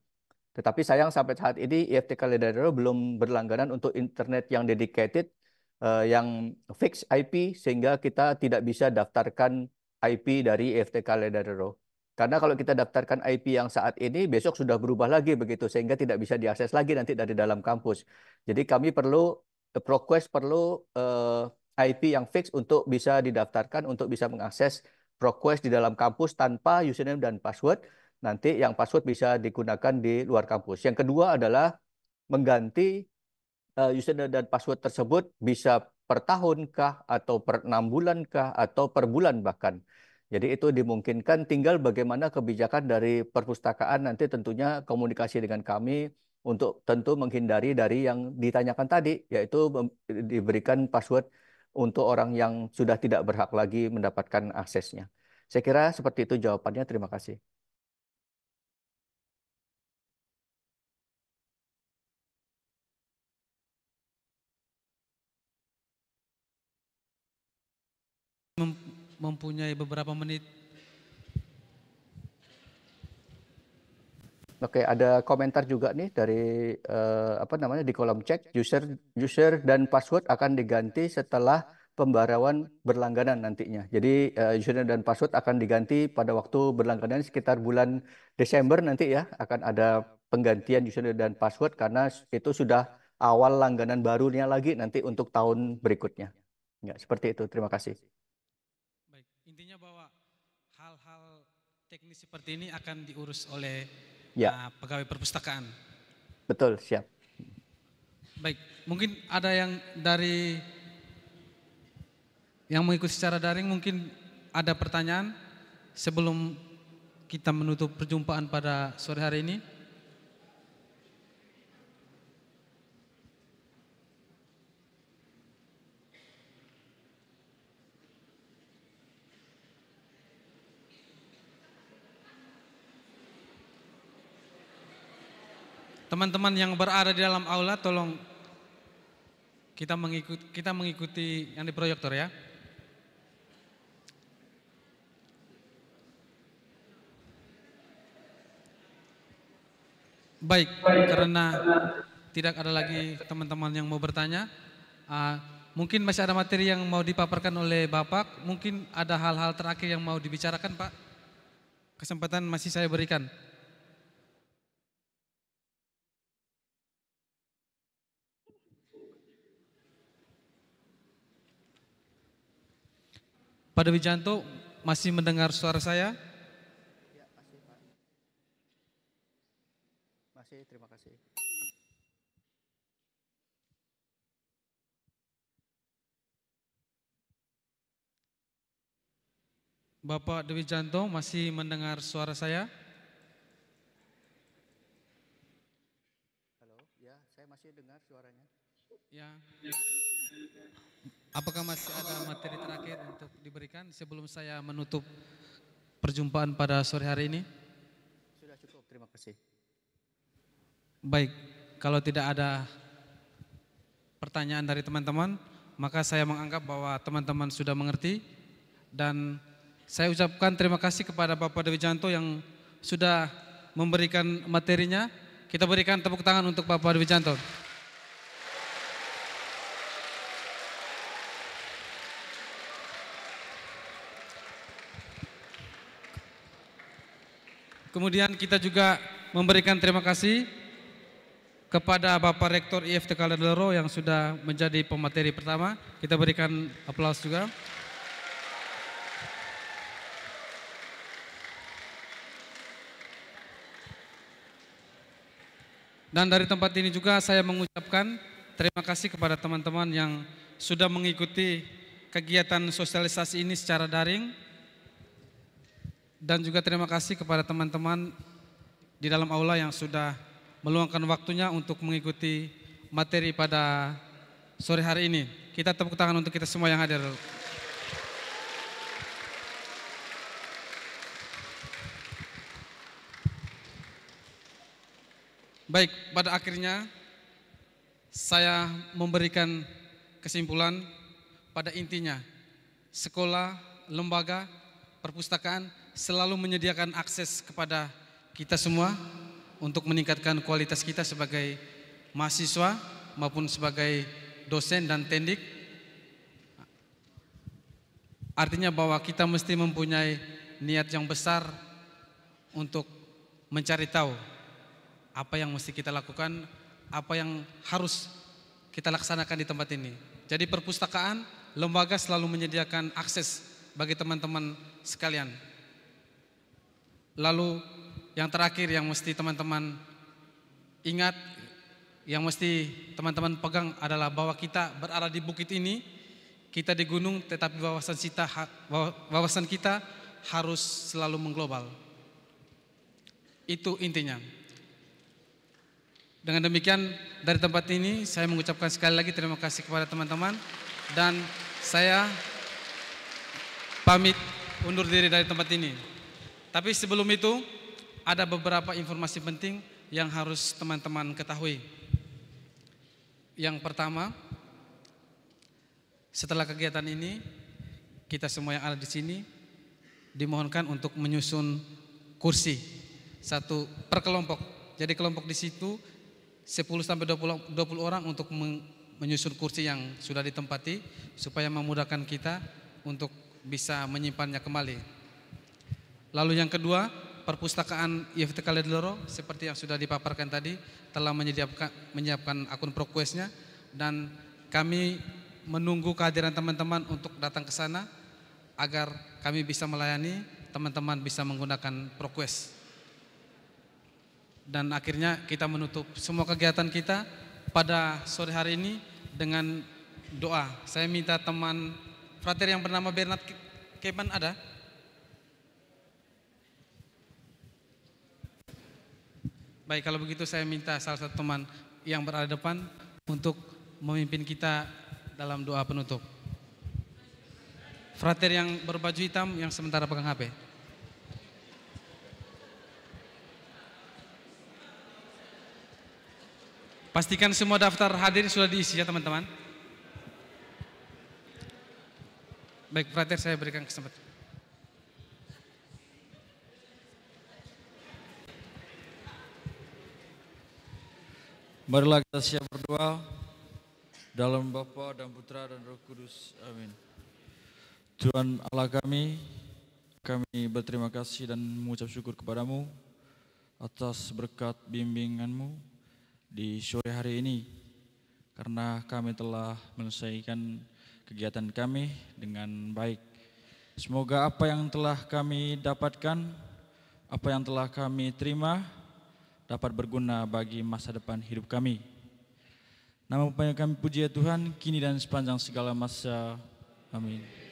Tetapi sayang sampai saat ini IFTK Ledadero belum berlangganan untuk internet yang dedicated, uh, yang fix IP, sehingga kita tidak bisa daftarkan IP dari IFTK Ledadero. Karena kalau kita daftarkan IP yang saat ini, besok sudah berubah lagi begitu, sehingga tidak bisa diakses lagi nanti dari dalam kampus. Jadi kami perlu, eh, ProQuest perlu uh, eh, IP yang fix untuk bisa didaftarkan, untuk bisa mengakses ProQuest di dalam kampus tanpa username dan password. Nanti yang password bisa digunakan di luar kampus. Yang kedua adalah mengganti uh, username dan password tersebut bisa per tahun kah, atau per enam bulan kah, atau per bulan bahkan. Jadi itu dimungkinkan tinggal bagaimana kebijakan dari perpustakaan nanti tentunya komunikasi dengan kami untuk tentu menghindari dari yang ditanyakan tadi, yaitu diberikan password untuk orang yang sudah tidak berhak lagi mendapatkan aksesnya. Saya kira seperti itu jawabannya. Terima kasih. Mempunyai beberapa menit. Oke, ada komentar juga nih dari uh, apa namanya di kolom cek user user dan password akan diganti setelah pembaruan berlangganan nantinya. Jadi uh, user dan password akan diganti pada waktu berlangganan sekitar bulan Desember nanti ya akan ada penggantian user dan password karena itu sudah awal langganan barunya lagi nanti untuk tahun berikutnya. Ya, seperti itu. Terima kasih. Intinya bahwa hal-hal teknis seperti ini akan diurus oleh ya. uh, pegawai perpustakaan. Betul, siap. Baik, mungkin ada yang dari yang mengikuti secara daring mungkin ada pertanyaan sebelum kita menutup perjumpaan pada sore hari ini. Teman-teman yang berada di dalam aula tolong kita mengikuti kita mengikuti yang di proyektor ya. Baik, karena tidak ada lagi teman-teman yang mau bertanya, uh, mungkin masih ada materi yang mau dipaparkan oleh Bapak, mungkin ada hal-hal terakhir yang mau dibicarakan Pak. Kesempatan masih saya berikan. Pada Wijanto masih mendengar suara saya? kasih, terima kasih. Bapak Dewi Janto masih mendengar suara saya? Halo, ya, saya masih dengar suaranya. Ya. Apakah masih ada materi terakhir untuk diberikan sebelum saya menutup perjumpaan pada sore hari ini? Sudah cukup, terima kasih. Baik, kalau tidak ada pertanyaan dari teman-teman, maka saya menganggap bahwa teman-teman sudah mengerti dan saya ucapkan terima kasih kepada Bapak Dewi Janto yang sudah memberikan materinya. Kita berikan tepuk tangan untuk Bapak Dewi Janto. Kemudian kita juga memberikan terima kasih kepada Bapak Rektor IFT Kaledoro yang sudah menjadi pemateri pertama. Kita berikan aplaus juga. Dan dari tempat ini juga saya mengucapkan terima kasih kepada teman-teman yang sudah mengikuti kegiatan sosialisasi ini secara daring. Dan juga terima kasih kepada teman-teman di dalam aula yang sudah meluangkan waktunya untuk mengikuti materi pada sore hari ini. Kita tepuk tangan untuk kita semua yang hadir. Baik, pada akhirnya saya memberikan kesimpulan pada intinya sekolah, lembaga, perpustakaan selalu menyediakan akses kepada kita semua untuk meningkatkan kualitas kita sebagai mahasiswa maupun sebagai dosen dan tendik. Artinya bahwa kita mesti mempunyai niat yang besar untuk mencari tahu apa yang mesti kita lakukan, apa yang harus kita laksanakan di tempat ini. Jadi perpustakaan, lembaga selalu menyediakan akses bagi teman-teman sekalian. Lalu yang terakhir yang mesti teman-teman ingat, yang mesti teman-teman pegang adalah bahwa kita berada di bukit ini, kita di gunung tetapi wawasan kita, wawasan kita harus selalu mengglobal. Itu intinya. Dengan demikian dari tempat ini saya mengucapkan sekali lagi terima kasih kepada teman-teman dan saya pamit undur diri dari tempat ini. Tapi sebelum itu ada beberapa informasi penting yang harus teman-teman ketahui. Yang pertama, setelah kegiatan ini kita semua yang ada di sini dimohonkan untuk menyusun kursi satu per kelompok. Jadi kelompok di situ 10 sampai 20, 20 orang untuk menyusun kursi yang sudah ditempati supaya memudahkan kita untuk bisa menyimpannya kembali. Lalu yang kedua, perpustakaan IFT Kaledloro seperti yang sudah dipaparkan tadi telah menyiapkan menyiapkan akun ProQuest-nya dan kami menunggu kehadiran teman-teman untuk datang ke sana agar kami bisa melayani teman-teman bisa menggunakan ProQuest dan akhirnya kita menutup semua kegiatan kita pada sore hari ini dengan doa. Saya minta teman frater yang bernama Bernard Keban ada? Baik, kalau begitu saya minta salah satu teman yang berada depan untuk memimpin kita dalam doa penutup. Frater yang berbaju hitam yang sementara pegang HP. Pastikan semua daftar hadir sudah diisi ya teman-teman. Baik, Frater saya berikan kesempatan. Marilah kita siap berdoa dalam Bapa dan Putra dan Roh Kudus. Amin. Tuhan Allah kami, kami berterima kasih dan mengucap syukur kepadamu atas berkat bimbinganmu di sore hari ini karena kami telah menyelesaikan kegiatan kami dengan baik. Semoga apa yang telah kami dapatkan, apa yang telah kami terima dapat berguna bagi masa depan hidup kami. Nama Bapa yang kami puji ya Tuhan, kini dan sepanjang segala masa. Amin.